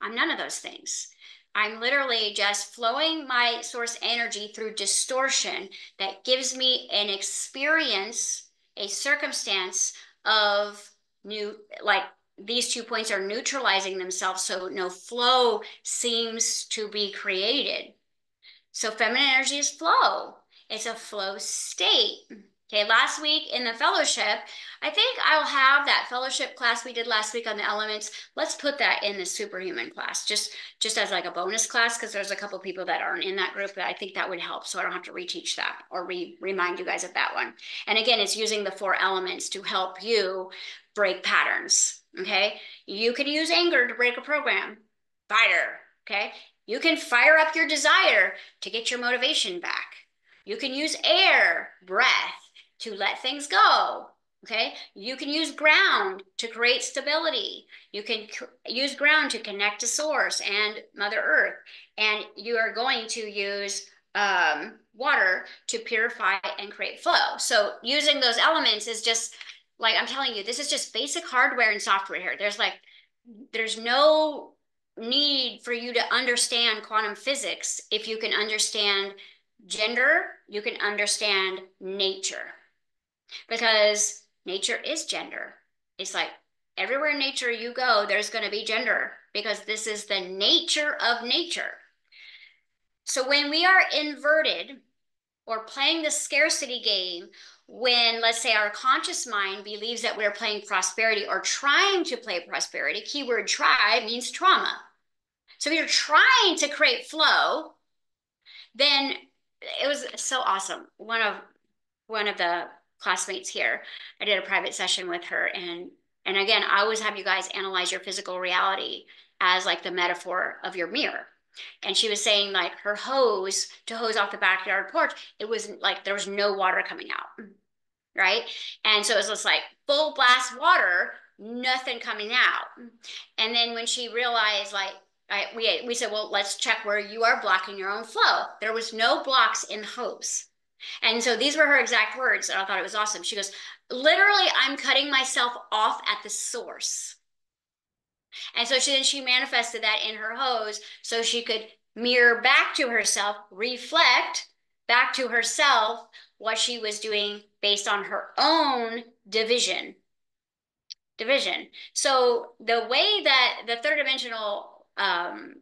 I'm none of those things. I'm literally just flowing my source energy through distortion that gives me an experience, a circumstance of new, like these two points are neutralizing themselves, so no flow seems to be created. So feminine energy is flow. It's a flow state. Okay, last week in the fellowship, I think I'll have that fellowship class we did last week on the elements. Let's put that in the superhuman class, just just as like a bonus class, because there's a couple people that aren't in that group that I think that would help. So I don't have to reteach that or re remind you guys of that one. And again, it's using the four elements to help you break patterns. Okay, you can use anger to break a program. Fire. Okay, you can fire up your desire to get your motivation back. You can use air, breath to let things go. Okay, you can use ground to create stability. You can use ground to connect to source and Mother Earth. And you are going to use um, water to purify and create flow. So using those elements is just like I'm telling you, this is just basic hardware and software here. There's like, there's no need for you to understand quantum physics if you can understand gender, you can understand nature because nature is gender. It's like everywhere in nature you go, there's going to be gender because this is the nature of nature. So when we are inverted or playing the scarcity game, when let's say our conscious mind believes that we're playing prosperity or trying to play prosperity, keyword try means trauma. So you're trying to create flow, then it was so awesome. One of one of the classmates here. I did a private session with her and and again, I always have you guys analyze your physical reality as like the metaphor of your mirror. And she was saying like her hose to hose off the backyard porch, it was like there was no water coming out. Right. And so it was just like full blast water, nothing coming out. And then when she realized like I, we, we said, well, let's check where you are blocking your own flow. There was no blocks in the hose. And so these were her exact words. And I thought it was awesome. She goes, literally, I'm cutting myself off at the source. And so she then she manifested that in her hose so she could mirror back to herself, reflect back to herself what she was doing based on her own division. Division. So the way that the third dimensional um,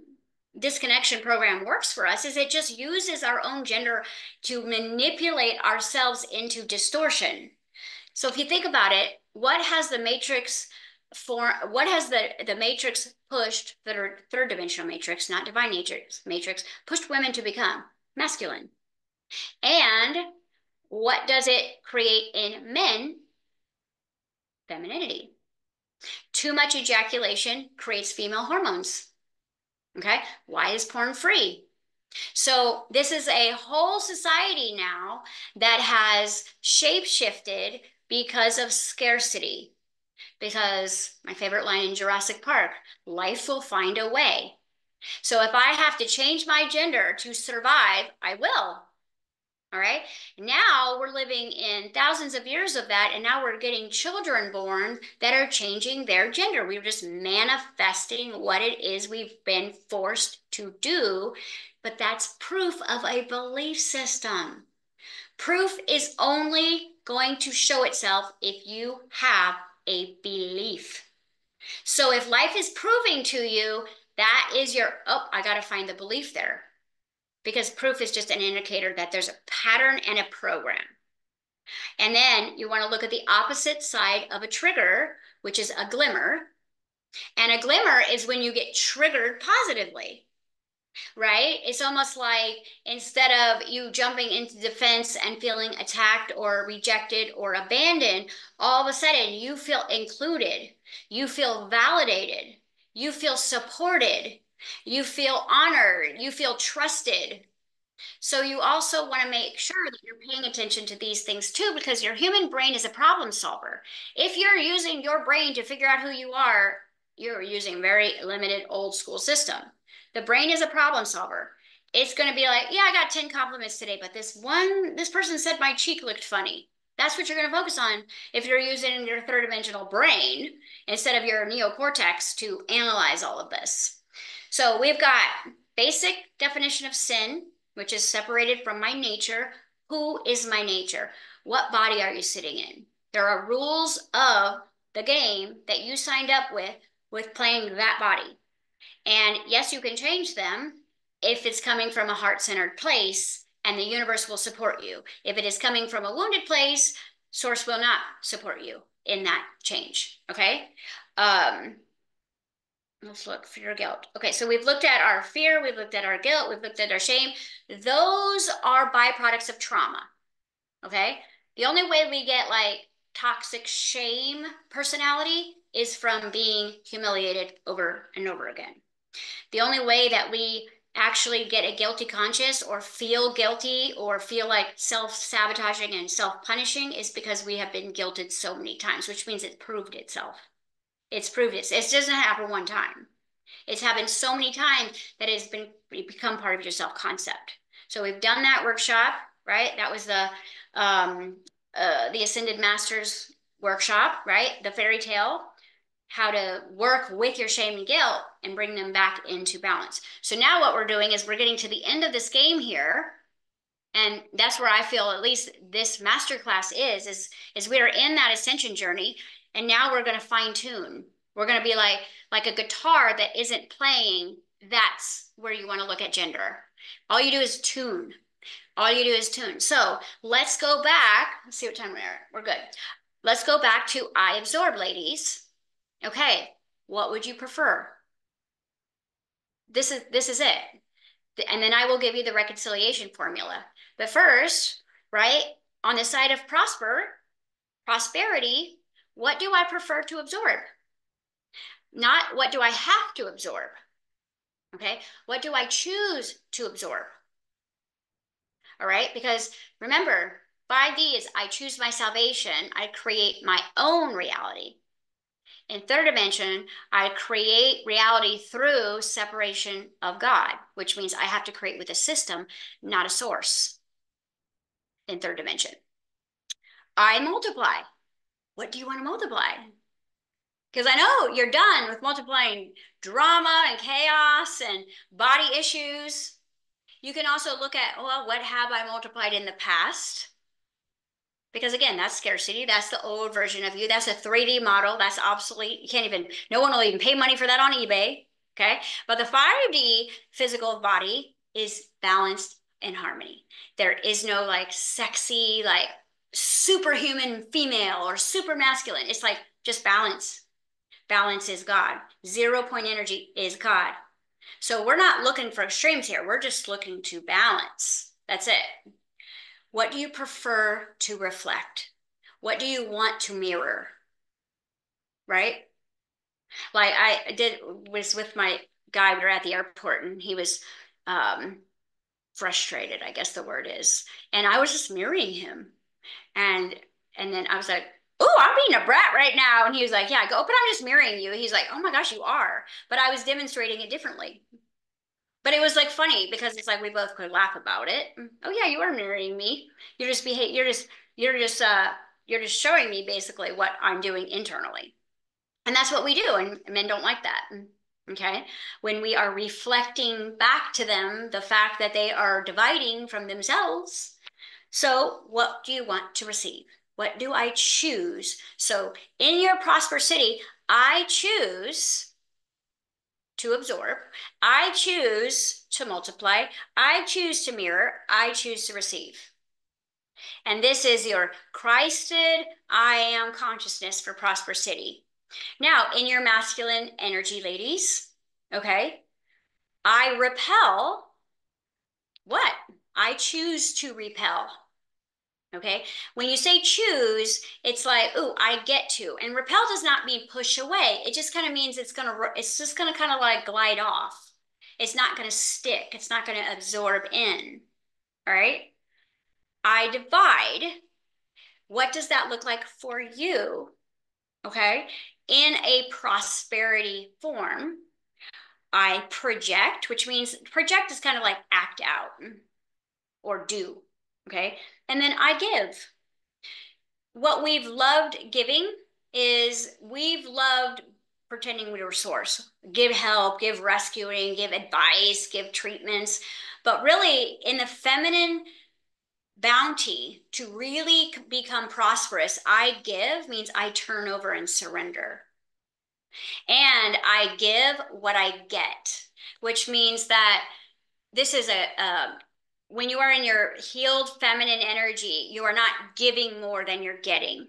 disconnection program works for us is it just uses our own gender to manipulate ourselves into distortion. So if you think about it, what has the matrix for what has the the matrix pushed third third dimensional matrix, not divine matrix matrix, pushed women to become masculine? And what does it create in men? Femininity. Too much ejaculation creates female hormones. Okay. Why is porn free? So this is a whole society now that has shape shifted because of scarcity. Because my favorite line in Jurassic Park, life will find a way. So if I have to change my gender to survive, I will. All right. Now we're living in thousands of years of that. And now we're getting children born that are changing their gender. We're just manifesting what it is we've been forced to do. But that's proof of a belief system. Proof is only going to show itself if you have a belief. So if life is proving to you, that is your, oh, I got to find the belief there because proof is just an indicator that there's a pattern and a program. And then you want to look at the opposite side of a trigger, which is a glimmer. And a glimmer is when you get triggered positively, right? It's almost like instead of you jumping into defense and feeling attacked or rejected or abandoned, all of a sudden you feel included, you feel validated, you feel supported, you feel honored, you feel trusted. So you also want to make sure that you're paying attention to these things too, because your human brain is a problem solver. If you're using your brain to figure out who you are, you're using very limited old school system. The brain is a problem solver. It's going to be like, yeah, I got 10 compliments today, but this one, this person said my cheek looked funny. That's what you're going to focus on if you're using your third dimensional brain instead of your neocortex to analyze all of this. So we've got basic definition of sin, which is separated from my nature. Who is my nature? What body are you sitting in? There are rules of the game that you signed up with with playing that body. And yes, you can change them if it's coming from a heart centered place and the universe will support you. If it is coming from a wounded place, source will not support you in that change. Okay. Um, let's look fear guilt. Okay. So we've looked at our fear. We've looked at our guilt. We've looked at our shame. Those are byproducts of trauma. Okay. The only way we get like toxic shame personality is from being humiliated over and over again. The only way that we actually get a guilty conscience or feel guilty or feel like self-sabotaging and self-punishing is because we have been guilted so many times, which means it's proved itself. It's proved it. It doesn't happen one time. It's happened so many times that it's been become part of your self-concept. So we've done that workshop, right? That was the um, uh, the Ascended Masters workshop, right? The fairy tale how to work with your shame and guilt and bring them back into balance. So now what we're doing is we're getting to the end of this game here. And that's where I feel at least this masterclass is, is, is we are in that ascension journey. And now we're going to fine tune. We're going to be like, like a guitar that isn't playing. That's where you want to look at gender. All you do is tune. All you do is tune. So let's go back. Let's see what time we're at. We're good. Let's go back to I absorb, ladies. Okay, what would you prefer? This is this is it. And then I will give you the reconciliation formula. But first, right, on the side of prosper, prosperity, what do I prefer to absorb? Not what do I have to absorb? Okay, what do I choose to absorb? All right, because remember, 5D is I choose my salvation, I create my own reality. In third dimension, I create reality through separation of God, which means I have to create with a system, not a source in third dimension. I multiply. What do you want to multiply? Because I know you're done with multiplying drama and chaos and body issues. You can also look at, well, what have I multiplied in the past? Because again, that's scarcity. That's the old version of you. That's a 3D model. That's obsolete. You can't even, no one will even pay money for that on eBay. Okay. But the 5D physical body is balanced and harmony. There is no like sexy, like superhuman female or super masculine. It's like just balance. Balance is God. Zero point energy is God. So we're not looking for extremes here. We're just looking to balance. That's it. What do you prefer to reflect? What do you want to mirror? Right? Like I did was with my guy, we were at the airport and he was um, frustrated, I guess the word is. And I was just mirroring him. And and then I was like, oh, I'm being a brat right now. And he was like, yeah, go, but I'm just mirroring you. He's like, oh my gosh, you are. But I was demonstrating it differently. But it was like funny because it's like we both could laugh about it. Oh yeah, you are marrying me. You're just behave. You're just you're just uh you're just showing me basically what I'm doing internally, and that's what we do. And men don't like that. Okay, when we are reflecting back to them the fact that they are dividing from themselves. So what do you want to receive? What do I choose? So in your prosper city, I choose to absorb. I choose to multiply. I choose to mirror. I choose to receive. And this is your Christed I am consciousness for Prosper City. Now, in your masculine energy, ladies, okay, I repel what? I choose to repel. Okay. When you say choose, it's like, oh, I get to. And repel does not mean push away. It just kind of means it's going to, it's just going to kind of like glide off. It's not going to stick. It's not going to absorb in. All right. I divide. What does that look like for you? Okay. In a prosperity form, I project, which means project is kind of like act out or do. Okay. And then I give. What we've loved giving is we've loved pretending we were source, give help, give rescuing, give advice, give treatments. But really, in the feminine bounty to really become prosperous, I give means I turn over and surrender. And I give what I get, which means that this is a, a when you are in your healed feminine energy, you are not giving more than you're getting.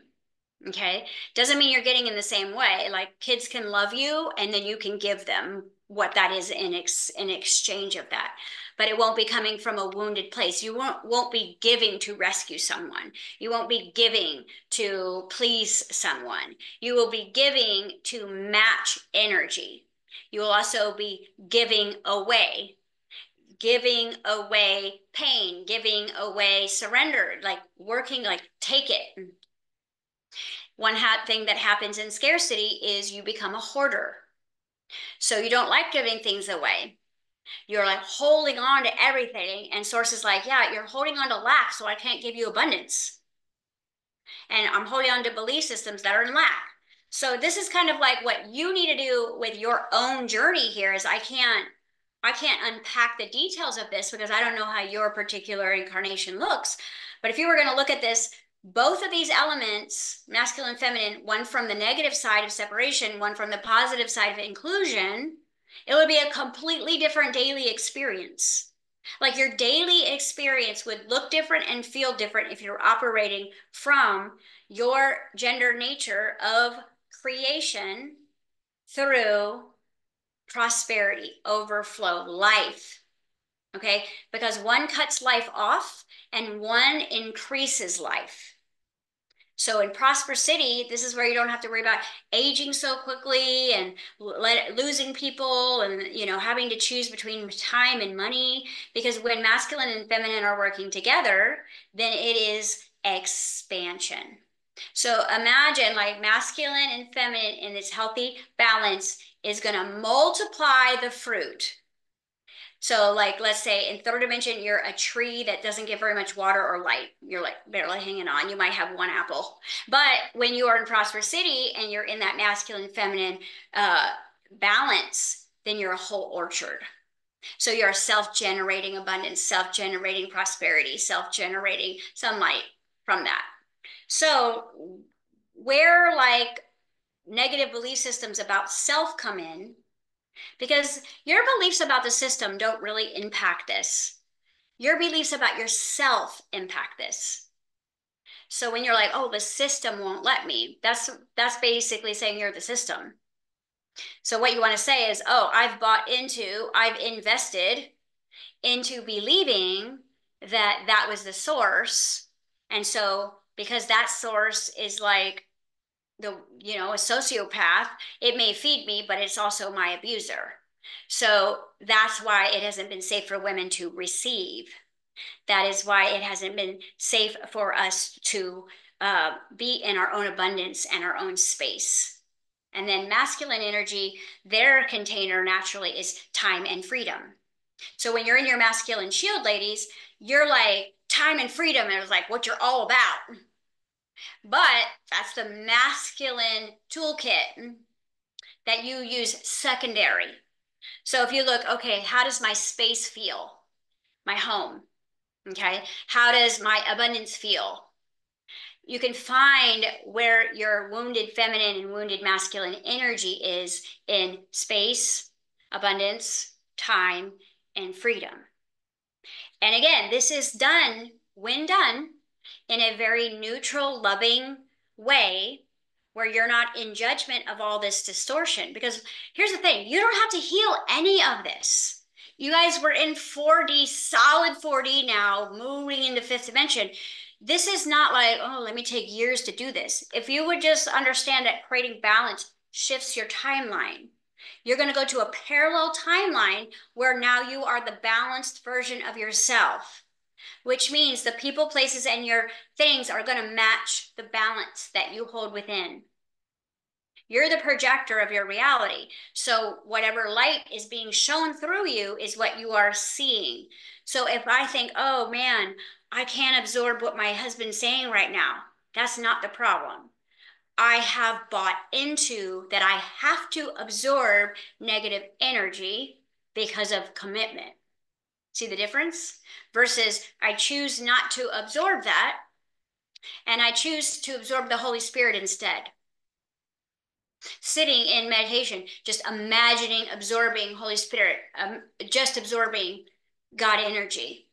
Okay. Doesn't mean you're getting in the same way. Like kids can love you and then you can give them what that is in ex in exchange of that. But it won't be coming from a wounded place. You won't won't be giving to rescue someone. You won't be giving to please someone. You will be giving to match energy. You will also be giving away giving away pain, giving away surrender, like working, like take it. One thing that happens in scarcity is you become a hoarder. So you don't like giving things away. You're like holding on to everything. And source is like, yeah, you're holding on to lack, so I can't give you abundance. And I'm holding on to belief systems that are in lack. So this is kind of like what you need to do with your own journey here is I can't I can't unpack the details of this because I don't know how your particular incarnation looks. But if you were going to look at this, both of these elements, masculine feminine, one from the negative side of separation, one from the positive side of inclusion, it would be a completely different daily experience. Like your daily experience would look different and feel different if you're operating from your gender nature of creation through prosperity, overflow, life. Okay, because one cuts life off and one increases life. So in Prosper City, this is where you don't have to worry about aging so quickly and let, losing people and you know having to choose between time and money because when masculine and feminine are working together, then it is expansion. So imagine like masculine and feminine in this healthy balance is going to multiply the fruit. So like, let's say in third dimension, you're a tree that doesn't get very much water or light. You're like barely hanging on. You might have one apple. But when you are in Prosper City and you're in that masculine, feminine uh, balance, then you're a whole orchard. So you're self-generating abundance, self-generating prosperity, self-generating sunlight from that. So where like negative belief systems about self come in, because your beliefs about the system don't really impact this. Your beliefs about yourself impact this. So when you're like, oh, the system won't let me, that's that's basically saying you're the system. So what you want to say is, oh, I've bought into, I've invested into believing that that was the source. And so because that source is like the you know a sociopath. It may feed me but it's also my abuser. So that's why it hasn't been safe for women to receive. That is why it hasn't been safe for us to uh, be in our own abundance and our own space. And then masculine energy their container naturally is time and freedom. So when you're in your masculine shield ladies you're like time and freedom and it's like what you're all about but that's the masculine toolkit that you use secondary. So if you look, okay, how does my space feel? My home. Okay. How does my abundance feel? You can find where your wounded feminine and wounded masculine energy is in space, abundance, time, and freedom. And again, this is done when done in a very neutral, loving way where you're not in judgment of all this distortion. Because here's the thing you don't have to heal any of this. You guys were in 4D, solid 4D now, moving into fifth dimension. This is not like, oh, let me take years to do this. If you would just understand that creating balance shifts your timeline, you're going to go to a parallel timeline where now you are the balanced version of yourself which means the people, places, and your things are going to match the balance that you hold within. You're the projector of your reality. So whatever light is being shown through you is what you are seeing. So if I think, oh man, I can't absorb what my husband's saying right now, that's not the problem. I have bought into that I have to absorb negative energy because of commitment. See the difference? Versus I choose not to absorb that and I choose to absorb the Holy Spirit instead. Sitting in meditation, just imagining absorbing Holy Spirit, um, just absorbing God energy,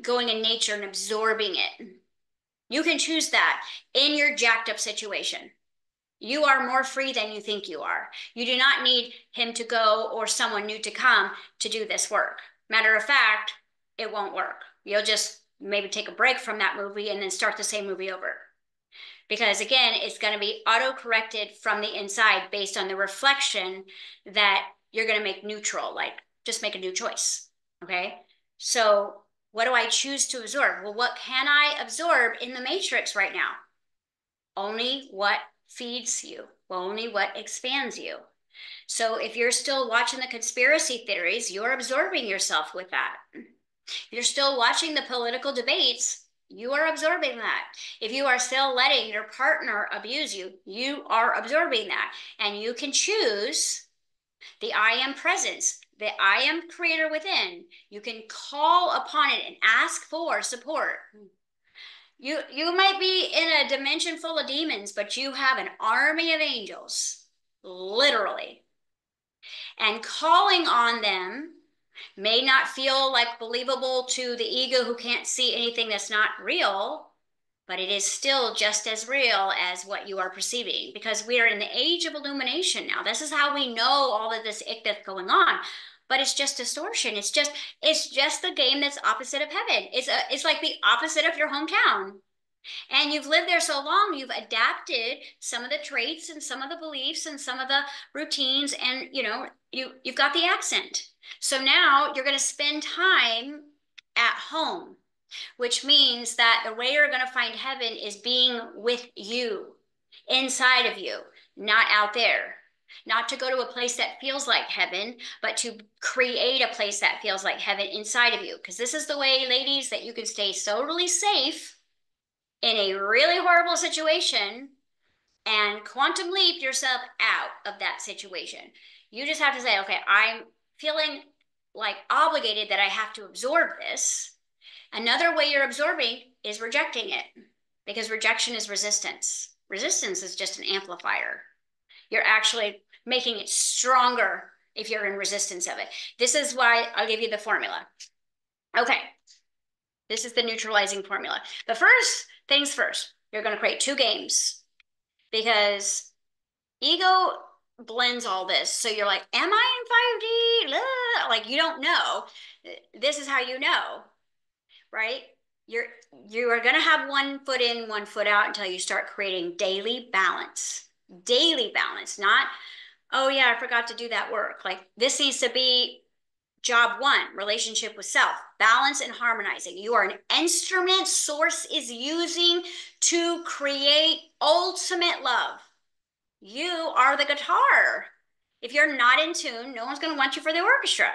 going in nature and absorbing it. You can choose that in your jacked up situation. You are more free than you think you are. You do not need him to go or someone new to come to do this work. Matter of fact, it won't work. You'll just maybe take a break from that movie and then start the same movie over. Because again, it's going to be auto corrected from the inside based on the reflection that you're going to make neutral, like just make a new choice. Okay. So, what do I choose to absorb? Well, what can I absorb in the matrix right now? Only what feeds you, only what expands you. So, if you're still watching the conspiracy theories, you're absorbing yourself with that. If you're still watching the political debates, you are absorbing that. If you are still letting your partner abuse you, you are absorbing that. And you can choose the I am presence, the I am creator within. You can call upon it and ask for support. You, you might be in a dimension full of demons, but you have an army of angels, literally. And calling on them may not feel like believable to the ego who can't see anything that's not real, but it is still just as real as what you are perceiving because we are in the age of illumination now. This is how we know all of this ick that's going on. But it's just distortion. It's just it's just the game that's opposite of heaven. It's a, it's like the opposite of your hometown. And you've lived there so long, you've adapted some of the traits and some of the beliefs and some of the routines, and you know, you you've got the accent. So now you're going to spend time at home, which means that the way you're going to find heaven is being with you, inside of you, not out there. Not to go to a place that feels like heaven, but to create a place that feels like heaven inside of you. Because this is the way, ladies, that you can stay totally safe in a really horrible situation and quantum leap yourself out of that situation. You just have to say, okay, I'm feeling like obligated that I have to absorb this. Another way you're absorbing is rejecting it because rejection is resistance. Resistance is just an amplifier. You're actually making it stronger if you're in resistance of it. This is why I'll give you the formula. Okay, this is the neutralizing formula. The first things first, you're going to create two games because ego blends all this. So you're like, am I in 5D? Blah. Like you don't know. This is how you know, right? You're you are gonna have one foot in, one foot out until you start creating daily balance. Daily balance, not, oh yeah, I forgot to do that work. Like this needs to be job one, relationship with self, balance and harmonizing. You are an instrument source is using to create ultimate love you are the guitar. If you're not in tune, no one's going to want you for the orchestra.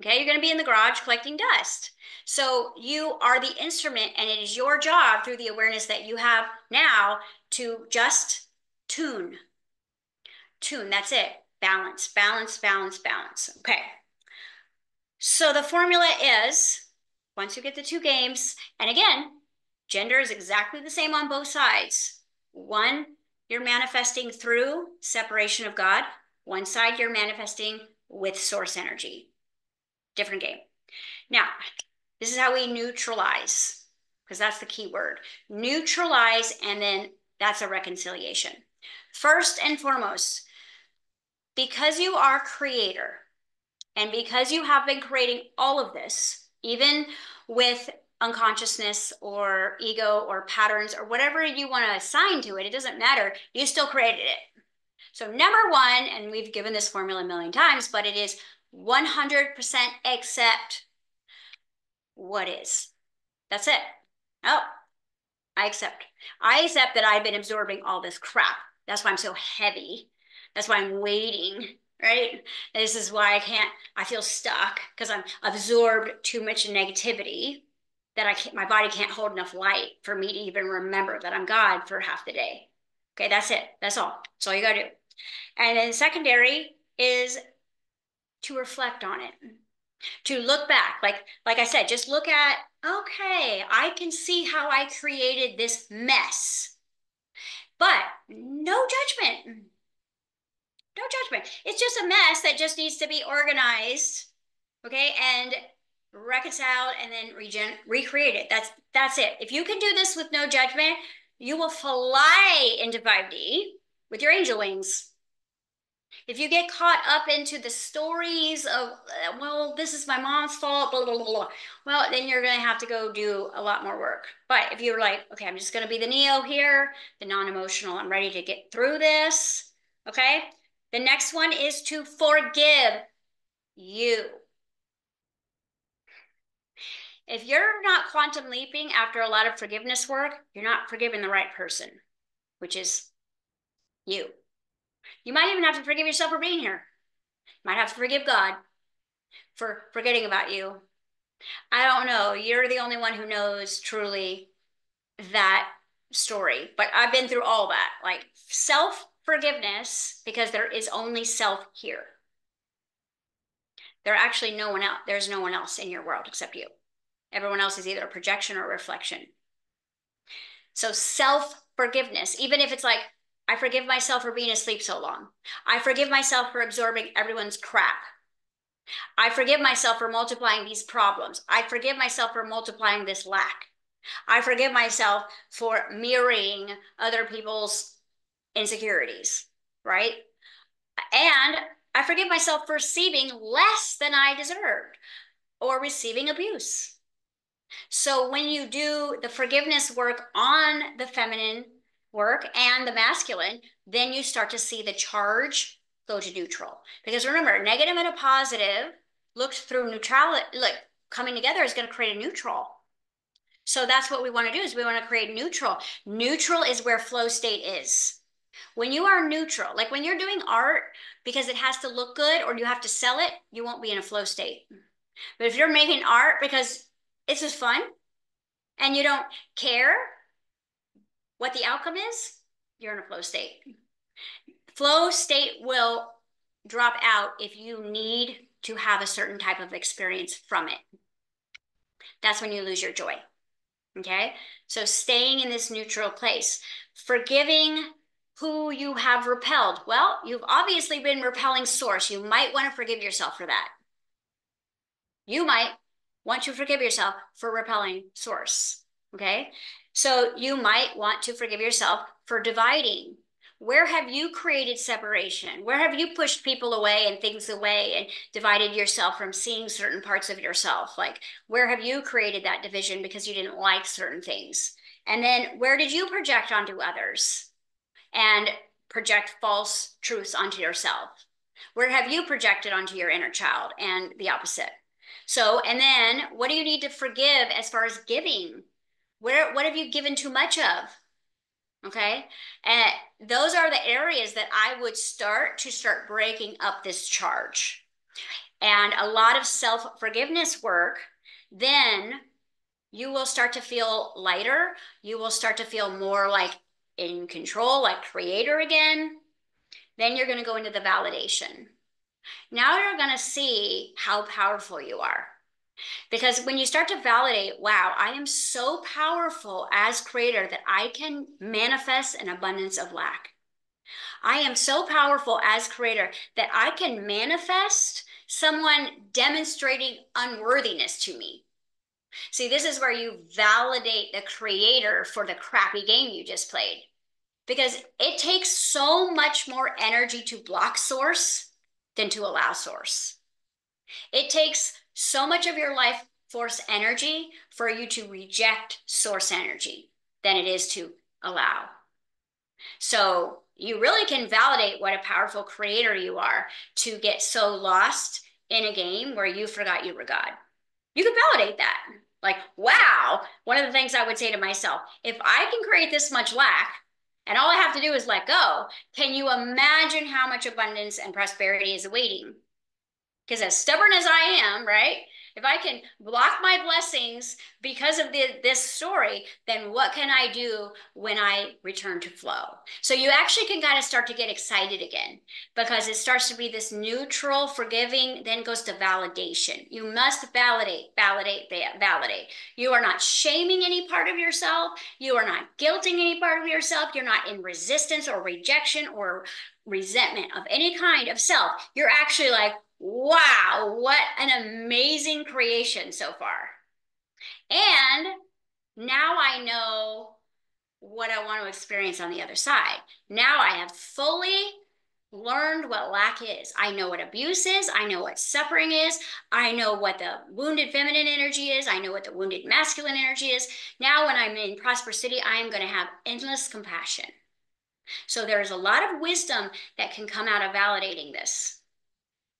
Okay, you're going to be in the garage collecting dust. So you are the instrument, and it is your job through the awareness that you have now to just tune. Tune, that's it. Balance, balance, balance, balance. Okay. So the formula is once you get the two games, and again, gender is exactly the same on both sides. One you're manifesting through separation of God. One side, you're manifesting with source energy. Different game. Now, this is how we neutralize, because that's the key word. Neutralize, and then that's a reconciliation. First and foremost, because you are creator, and because you have been creating all of this, even with unconsciousness or ego or patterns or whatever you want to assign to it, it doesn't matter. You still created it. So, number one, and we've given this formula a million times, but it is 100% accept what is. That's it. Oh, I accept. I accept that I've been absorbing all this crap. That's why I'm so heavy. That's why I'm waiting, right? This is why I can't, I feel stuck because I'm absorbed too much negativity that I can't, my body can't hold enough light for me to even remember that I'm God for half the day. Okay, that's it. That's all. That's all you got to do. And then secondary is to reflect on it, to look back. Like, like I said, just look at, okay, I can see how I created this mess, but no judgment. No judgment. It's just a mess that just needs to be organized, okay, and reconciled and then regen recreated. That's that's it. If you can do this with no judgment, you will fly into 5D with your angel wings. If you get caught up into the stories of, uh, well, this is my mom's fault, blah, blah, blah, blah, well, then you're going to have to go do a lot more work. But if you're like, okay, I'm just going to be the Neo here, the non emotional, I'm ready to get through this. Okay. The next one is to forgive you. If you're not quantum leaping after a lot of forgiveness work, you're not forgiving the right person, which is you. You might even have to forgive yourself for being here. You might have to forgive God for forgetting about you. I don't know. You're the only one who knows truly that story. But I've been through all that, like self forgiveness, because there is only self here. There actually no one else. There's no one else in your world except you. Everyone else is either a projection or a reflection. So self forgiveness, even if it's like, I forgive myself for being asleep so long. I forgive myself for absorbing everyone's crap. I forgive myself for multiplying these problems. I forgive myself for multiplying this lack. I forgive myself for mirroring other people's insecurities, right? And I forgive myself for receiving less than I deserved or receiving abuse. So when you do the forgiveness work on the feminine work and the masculine, then you start to see the charge go to neutral. Because remember, negative and a positive looked through neutrality, like coming together is going to create a neutral. So that's what we want to do is we want to create neutral. Neutral is where flow state is. When you are neutral, like when you're doing art because it has to look good or you have to sell it, you won't be in a flow state. But if you're making art because it's just fun and you don't care what the outcome is, you're in a flow state. Flow state will drop out if you need to have a certain type of experience from it. That's when you lose your joy. Okay. So staying in this neutral place, forgiving who you have repelled. Well, you've obviously been repelling source. You might want to forgive yourself for that. You might want to forgive yourself for repelling source. Okay. So you might want to forgive yourself for dividing. Where have you created separation? Where have you pushed people away and things away and divided yourself from seeing certain parts of yourself? Like, where have you created that division because you didn't like certain things? And then where did you project onto others and project false truths onto yourself? Where have you projected onto your inner child and the opposite? So, and then what do you need to forgive as far as giving? Where, what have you given too much of? Okay. And those are the areas that I would start to start breaking up this charge. And a lot of self forgiveness work, then you will start to feel lighter. You will start to feel more like in control, like creator again. Then you're going to go into the validation. Now you're going to see how powerful you are. Because when you start to validate, wow, I am so powerful as creator that I can manifest an abundance of lack. I am so powerful as creator that I can manifest someone demonstrating unworthiness to me. See, this is where you validate the creator for the crappy game you just played. Because it takes so much more energy to block source than to allow source. It takes so much of your life force energy for you to reject source energy than it is to allow. So you really can validate what a powerful creator you are to get so lost in a game where you forgot you were God. You can validate that. Like, wow, one of the things I would say to myself, if I can create this much lack, and all I have to do is let go. Can you imagine how much abundance and prosperity is awaiting? Because as stubborn as I am, right? If I can block my blessings because of the, this story, then what can I do when I return to flow? So you actually can kind of start to get excited again because it starts to be this neutral, forgiving, then goes to validation. You must validate, validate, validate. You are not shaming any part of yourself. You are not guilting any part of yourself. You're not in resistance or rejection or resentment of any kind of self. You're actually like, wow, what an amazing creation so far. And now I know what I want to experience on the other side. Now I have fully learned what lack is. I know what abuse is. I know what suffering is. I know what the wounded feminine energy is. I know what the wounded masculine energy is. Now, when I'm in Prosper City, I am going to have endless compassion. So there's a lot of wisdom that can come out of validating this.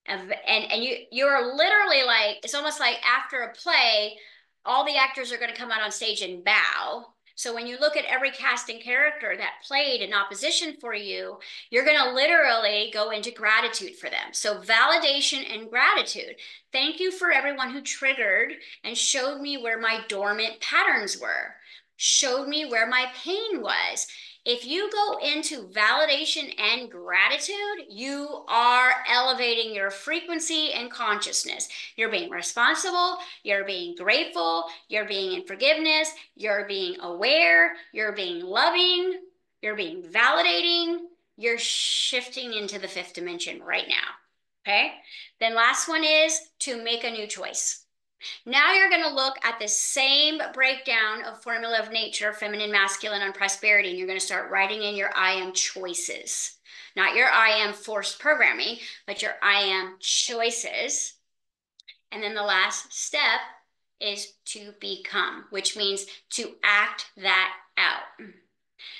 And, and you you're literally like it's almost like after a play all the actors are going to come out on stage and bow so when you look at every casting character that played in opposition for you, you're going to literally go into gratitude for them. So validation and gratitude. Thank you for everyone who triggered and showed me where my dormant patterns were, showed me where my pain was. If you go into validation and gratitude, you are elevating your frequency and consciousness. You're being responsible, you're being grateful, you're being in forgiveness, you're being aware, you're being loving, you're being validating, you're shifting into the fifth dimension right now. Okay. Then last one is to make a new choice. Now you're going to look at the same breakdown of formula of nature, feminine, masculine, and prosperity, and you're going to start writing in your I am choices. Not your I am forced programming, but your I am choices. And then the last step is to become, which means to act that out.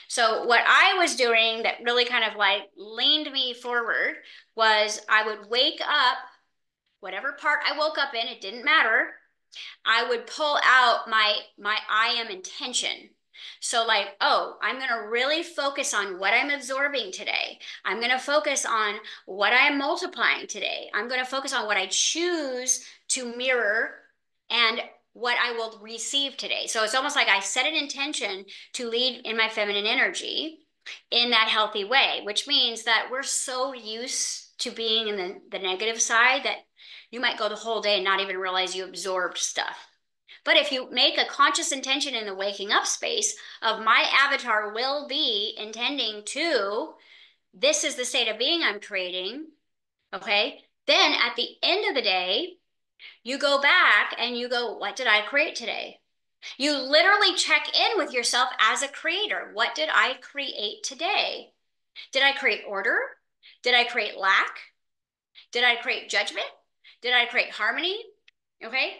So what I was doing that really kind of like leaned me forward was I would wake up whatever part I woke up in, it didn't matter. I would pull out my my I am intention. So like, oh, I'm going to really focus on what I'm absorbing today. I'm going to focus on what I'm multiplying today. I'm going to focus on what I choose to mirror and what I will receive today. So it's almost like I set an intention to lead in my feminine energy in that healthy way, which means that we're so used to being in the, the negative side that you might go the whole day and not even realize you absorbed stuff. But if you make a conscious intention in the waking up space of my avatar will be intending to, this is the state of being I'm creating, okay? Then at the end of the day, you go back and you go, what did I create today? You literally check in with yourself as a creator. What did I create today? Did I create order? Did I create lack? Did I create judgment? Did I create harmony? Okay,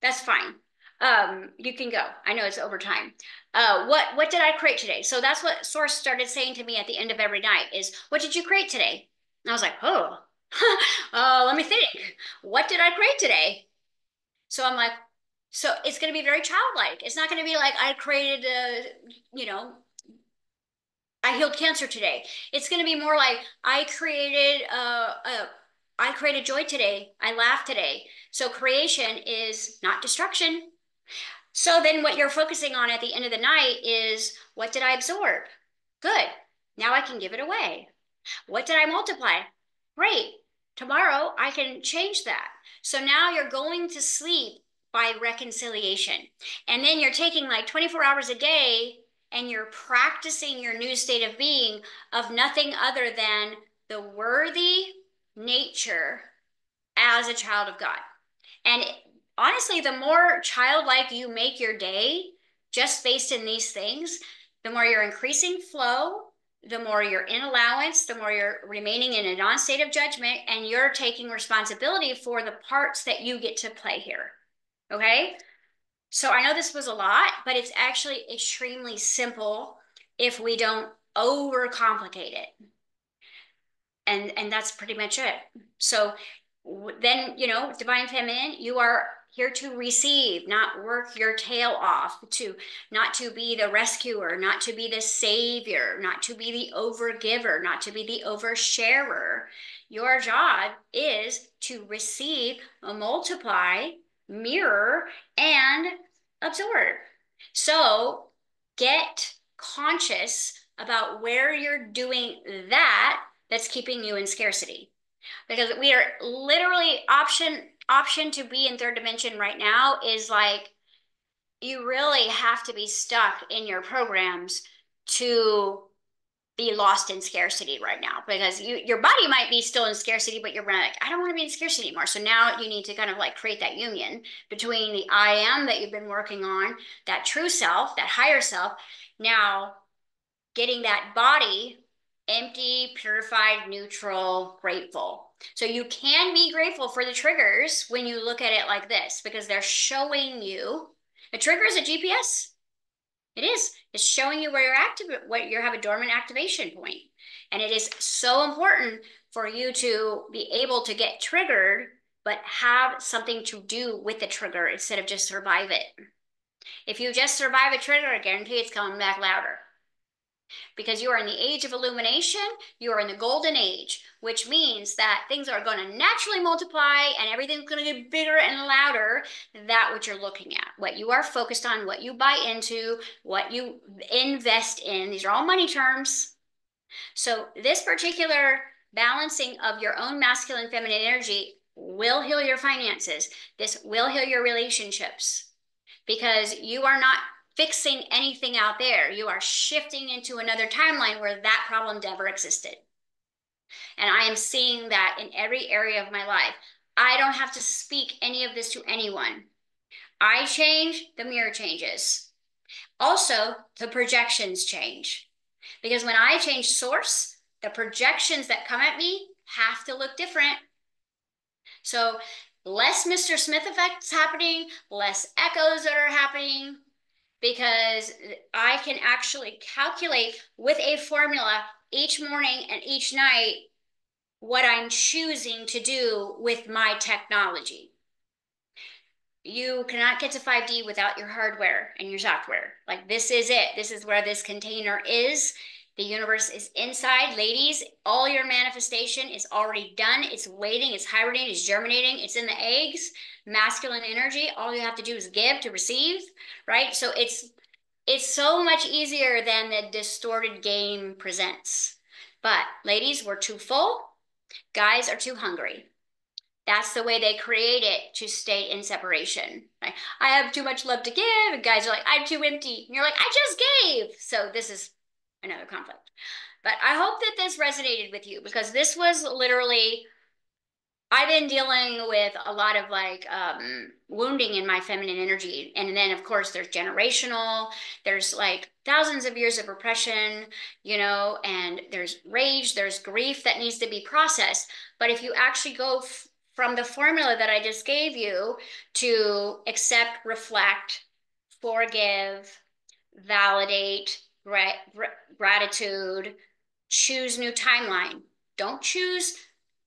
that's fine. Um, you can go. I know it's over time. Uh, what what did I create today? So that's what Source started saying to me at the end of every night is, what did you create today? And I was like, oh, uh, let me think. What did I create today? So I'm like, so it's going to be very childlike. It's not going to be like I created a, you know, I healed cancer today. It's going to be more like I created a, a I created joy today. I laughed today. So creation is not destruction. So then what you're focusing on at the end of the night is what did I absorb? Good. Now I can give it away. What did I multiply? Great. Tomorrow I can change that. So now you're going to sleep by reconciliation. And then you're taking like 24 hours a day and you're practicing your new state of being of nothing other than the worthy nature as a child of God. And honestly, the more childlike you make your day, just based in these things, the more you're increasing flow, the more you're in allowance, the more you're remaining in a non state of judgment, and you're taking responsibility for the parts that you get to play here. Okay. So I know this was a lot, but it's actually extremely simple if we don't overcomplicate it and and that's pretty much it so then you know divine feminine you are here to receive not work your tail off to not to be the rescuer not to be the savior not to be the overgiver not to be the oversharer your job is to receive multiply mirror, and absorb. So get conscious about where you're doing that that's keeping you in scarcity. Because we are literally option option to be in third dimension right now is like you really have to be stuck in your programs to be lost in scarcity right now because you your body might be still in scarcity but you're like i don't want to be in scarcity anymore so now you need to kind of like create that union between the i am that you've been working on that true self that higher self now getting that body empty purified neutral grateful so you can be grateful for the triggers when you look at it like this because they're showing you a trigger is a gps it is. It's showing you where you're active, what you have a dormant activation point. And it is so important for you to be able to get triggered, but have something to do with the trigger instead of just survive it. If you just survive a trigger, I guarantee it's coming back louder because you are in the age of illumination, you are in the golden age, which means that things are going to naturally multiply and everything's going to get bigger and louder that what you're looking at, what you are focused on, what you buy into, what you invest in. These are all money terms. So this particular balancing of your own masculine feminine energy will heal your finances. This will heal your relationships because you are not fixing anything out there. You are shifting into another timeline where that problem never existed. And I am seeing that in every area of my life. I don't have to speak any of this to anyone. I change, the mirror changes. Also, the projections change. Because when I change source, the projections that come at me have to look different. So, less Mr. Smith effects happening, less echoes that are happening, because I can actually calculate with a formula each morning and each night what I'm choosing to do with my technology. You cannot get to 5D without your hardware and your software. Like this is it. This is where this container is. The universe is inside. Ladies, all your manifestation is already done. It's waiting, it's hibernating, it's germinating, it's in the eggs masculine energy all you have to do is give to receive right? So it's it's so much easier than the distorted game presents. But ladies we're too full. Guys are too hungry. That's the way they create it to stay in separation. Right? i have too much love to give and guys are like i'm too empty. And you're like i just gave. So this is another conflict. But i hope that this resonated with you because this was literally I've been dealing with a lot of like um, wounding in my feminine energy. And then, of course, there's generational, there's like thousands of years of repression, you know, and there's rage, there's grief that needs to be processed. But if you actually go f- from the formula that I just gave you to accept, reflect, forgive, validate, gra- gratitude, choose new timeline. Don't choose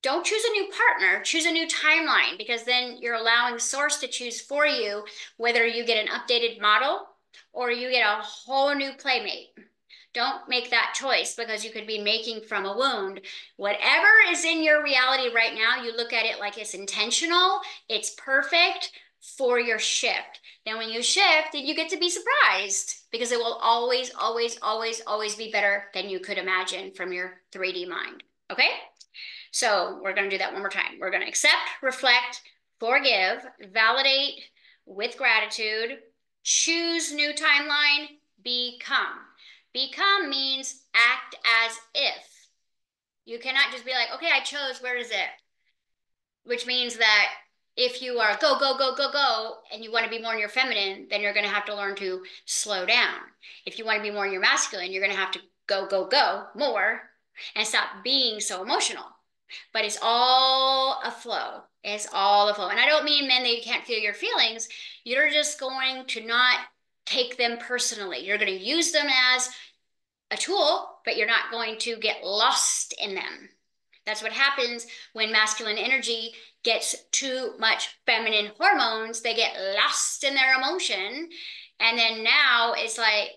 don't choose a new partner, choose a new timeline because then you're allowing source to choose for you whether you get an updated model or you get a whole new playmate. Don't make that choice because you could be making from a wound. Whatever is in your reality right now, you look at it like it's intentional, it's perfect for your shift. Then when you shift, then you get to be surprised because it will always, always, always, always be better than you could imagine from your 3D mind. Okay? So we're going to do that one more time. We're going to accept, reflect, forgive, validate with gratitude, choose new timeline, become. Become means act as if. You cannot just be like, okay, I chose, where is it? Which means that if you are go, go, go, go, go, and you want to be more in your feminine, then you're going to have to learn to slow down. If you want to be more in your masculine, you're going to have to go, go, go more and stop being so emotional but it's all a flow. It's all a flow. And I don't mean men that you can't feel your feelings. You're just going to not take them personally. You're going to use them as a tool, but you're not going to get lost in them. That's what happens when masculine energy gets too much feminine hormones. They get lost in their emotion. And then now it's like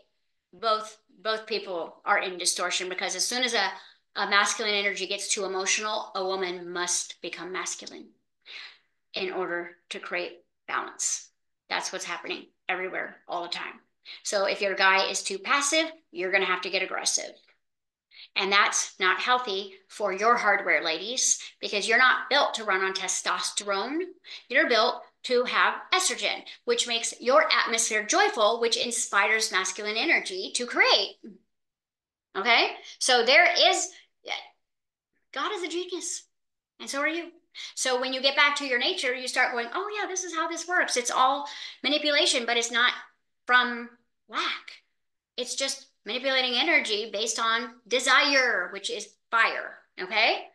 both both people are in distortion because as soon as a a masculine energy gets too emotional, a woman must become masculine in order to create balance. That's what's happening everywhere all the time. So if your guy is too passive, you're going to have to get aggressive. And that's not healthy for your hardware, ladies, because you're not built to run on testosterone. You're built to have estrogen, which makes your atmosphere joyful, which inspires masculine energy to create. Okay? So there is, God is a genius, and so are you. So when you get back to your nature, you start going, oh, yeah, this is how this works. It's all manipulation, but it's not from lack. It's just manipulating energy based on desire, which is fire. Okay.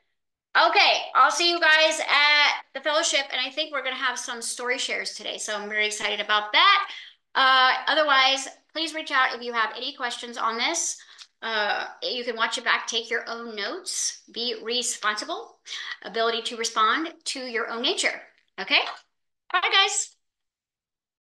Okay, I'll see you guys at the fellowship, and I think we're going to have some story shares today. So I'm very excited about that. Uh, otherwise, please reach out if you have any questions on this. Uh, you can watch it back, take your own notes, be responsible, ability to respond to your own nature. Okay? Bye, guys.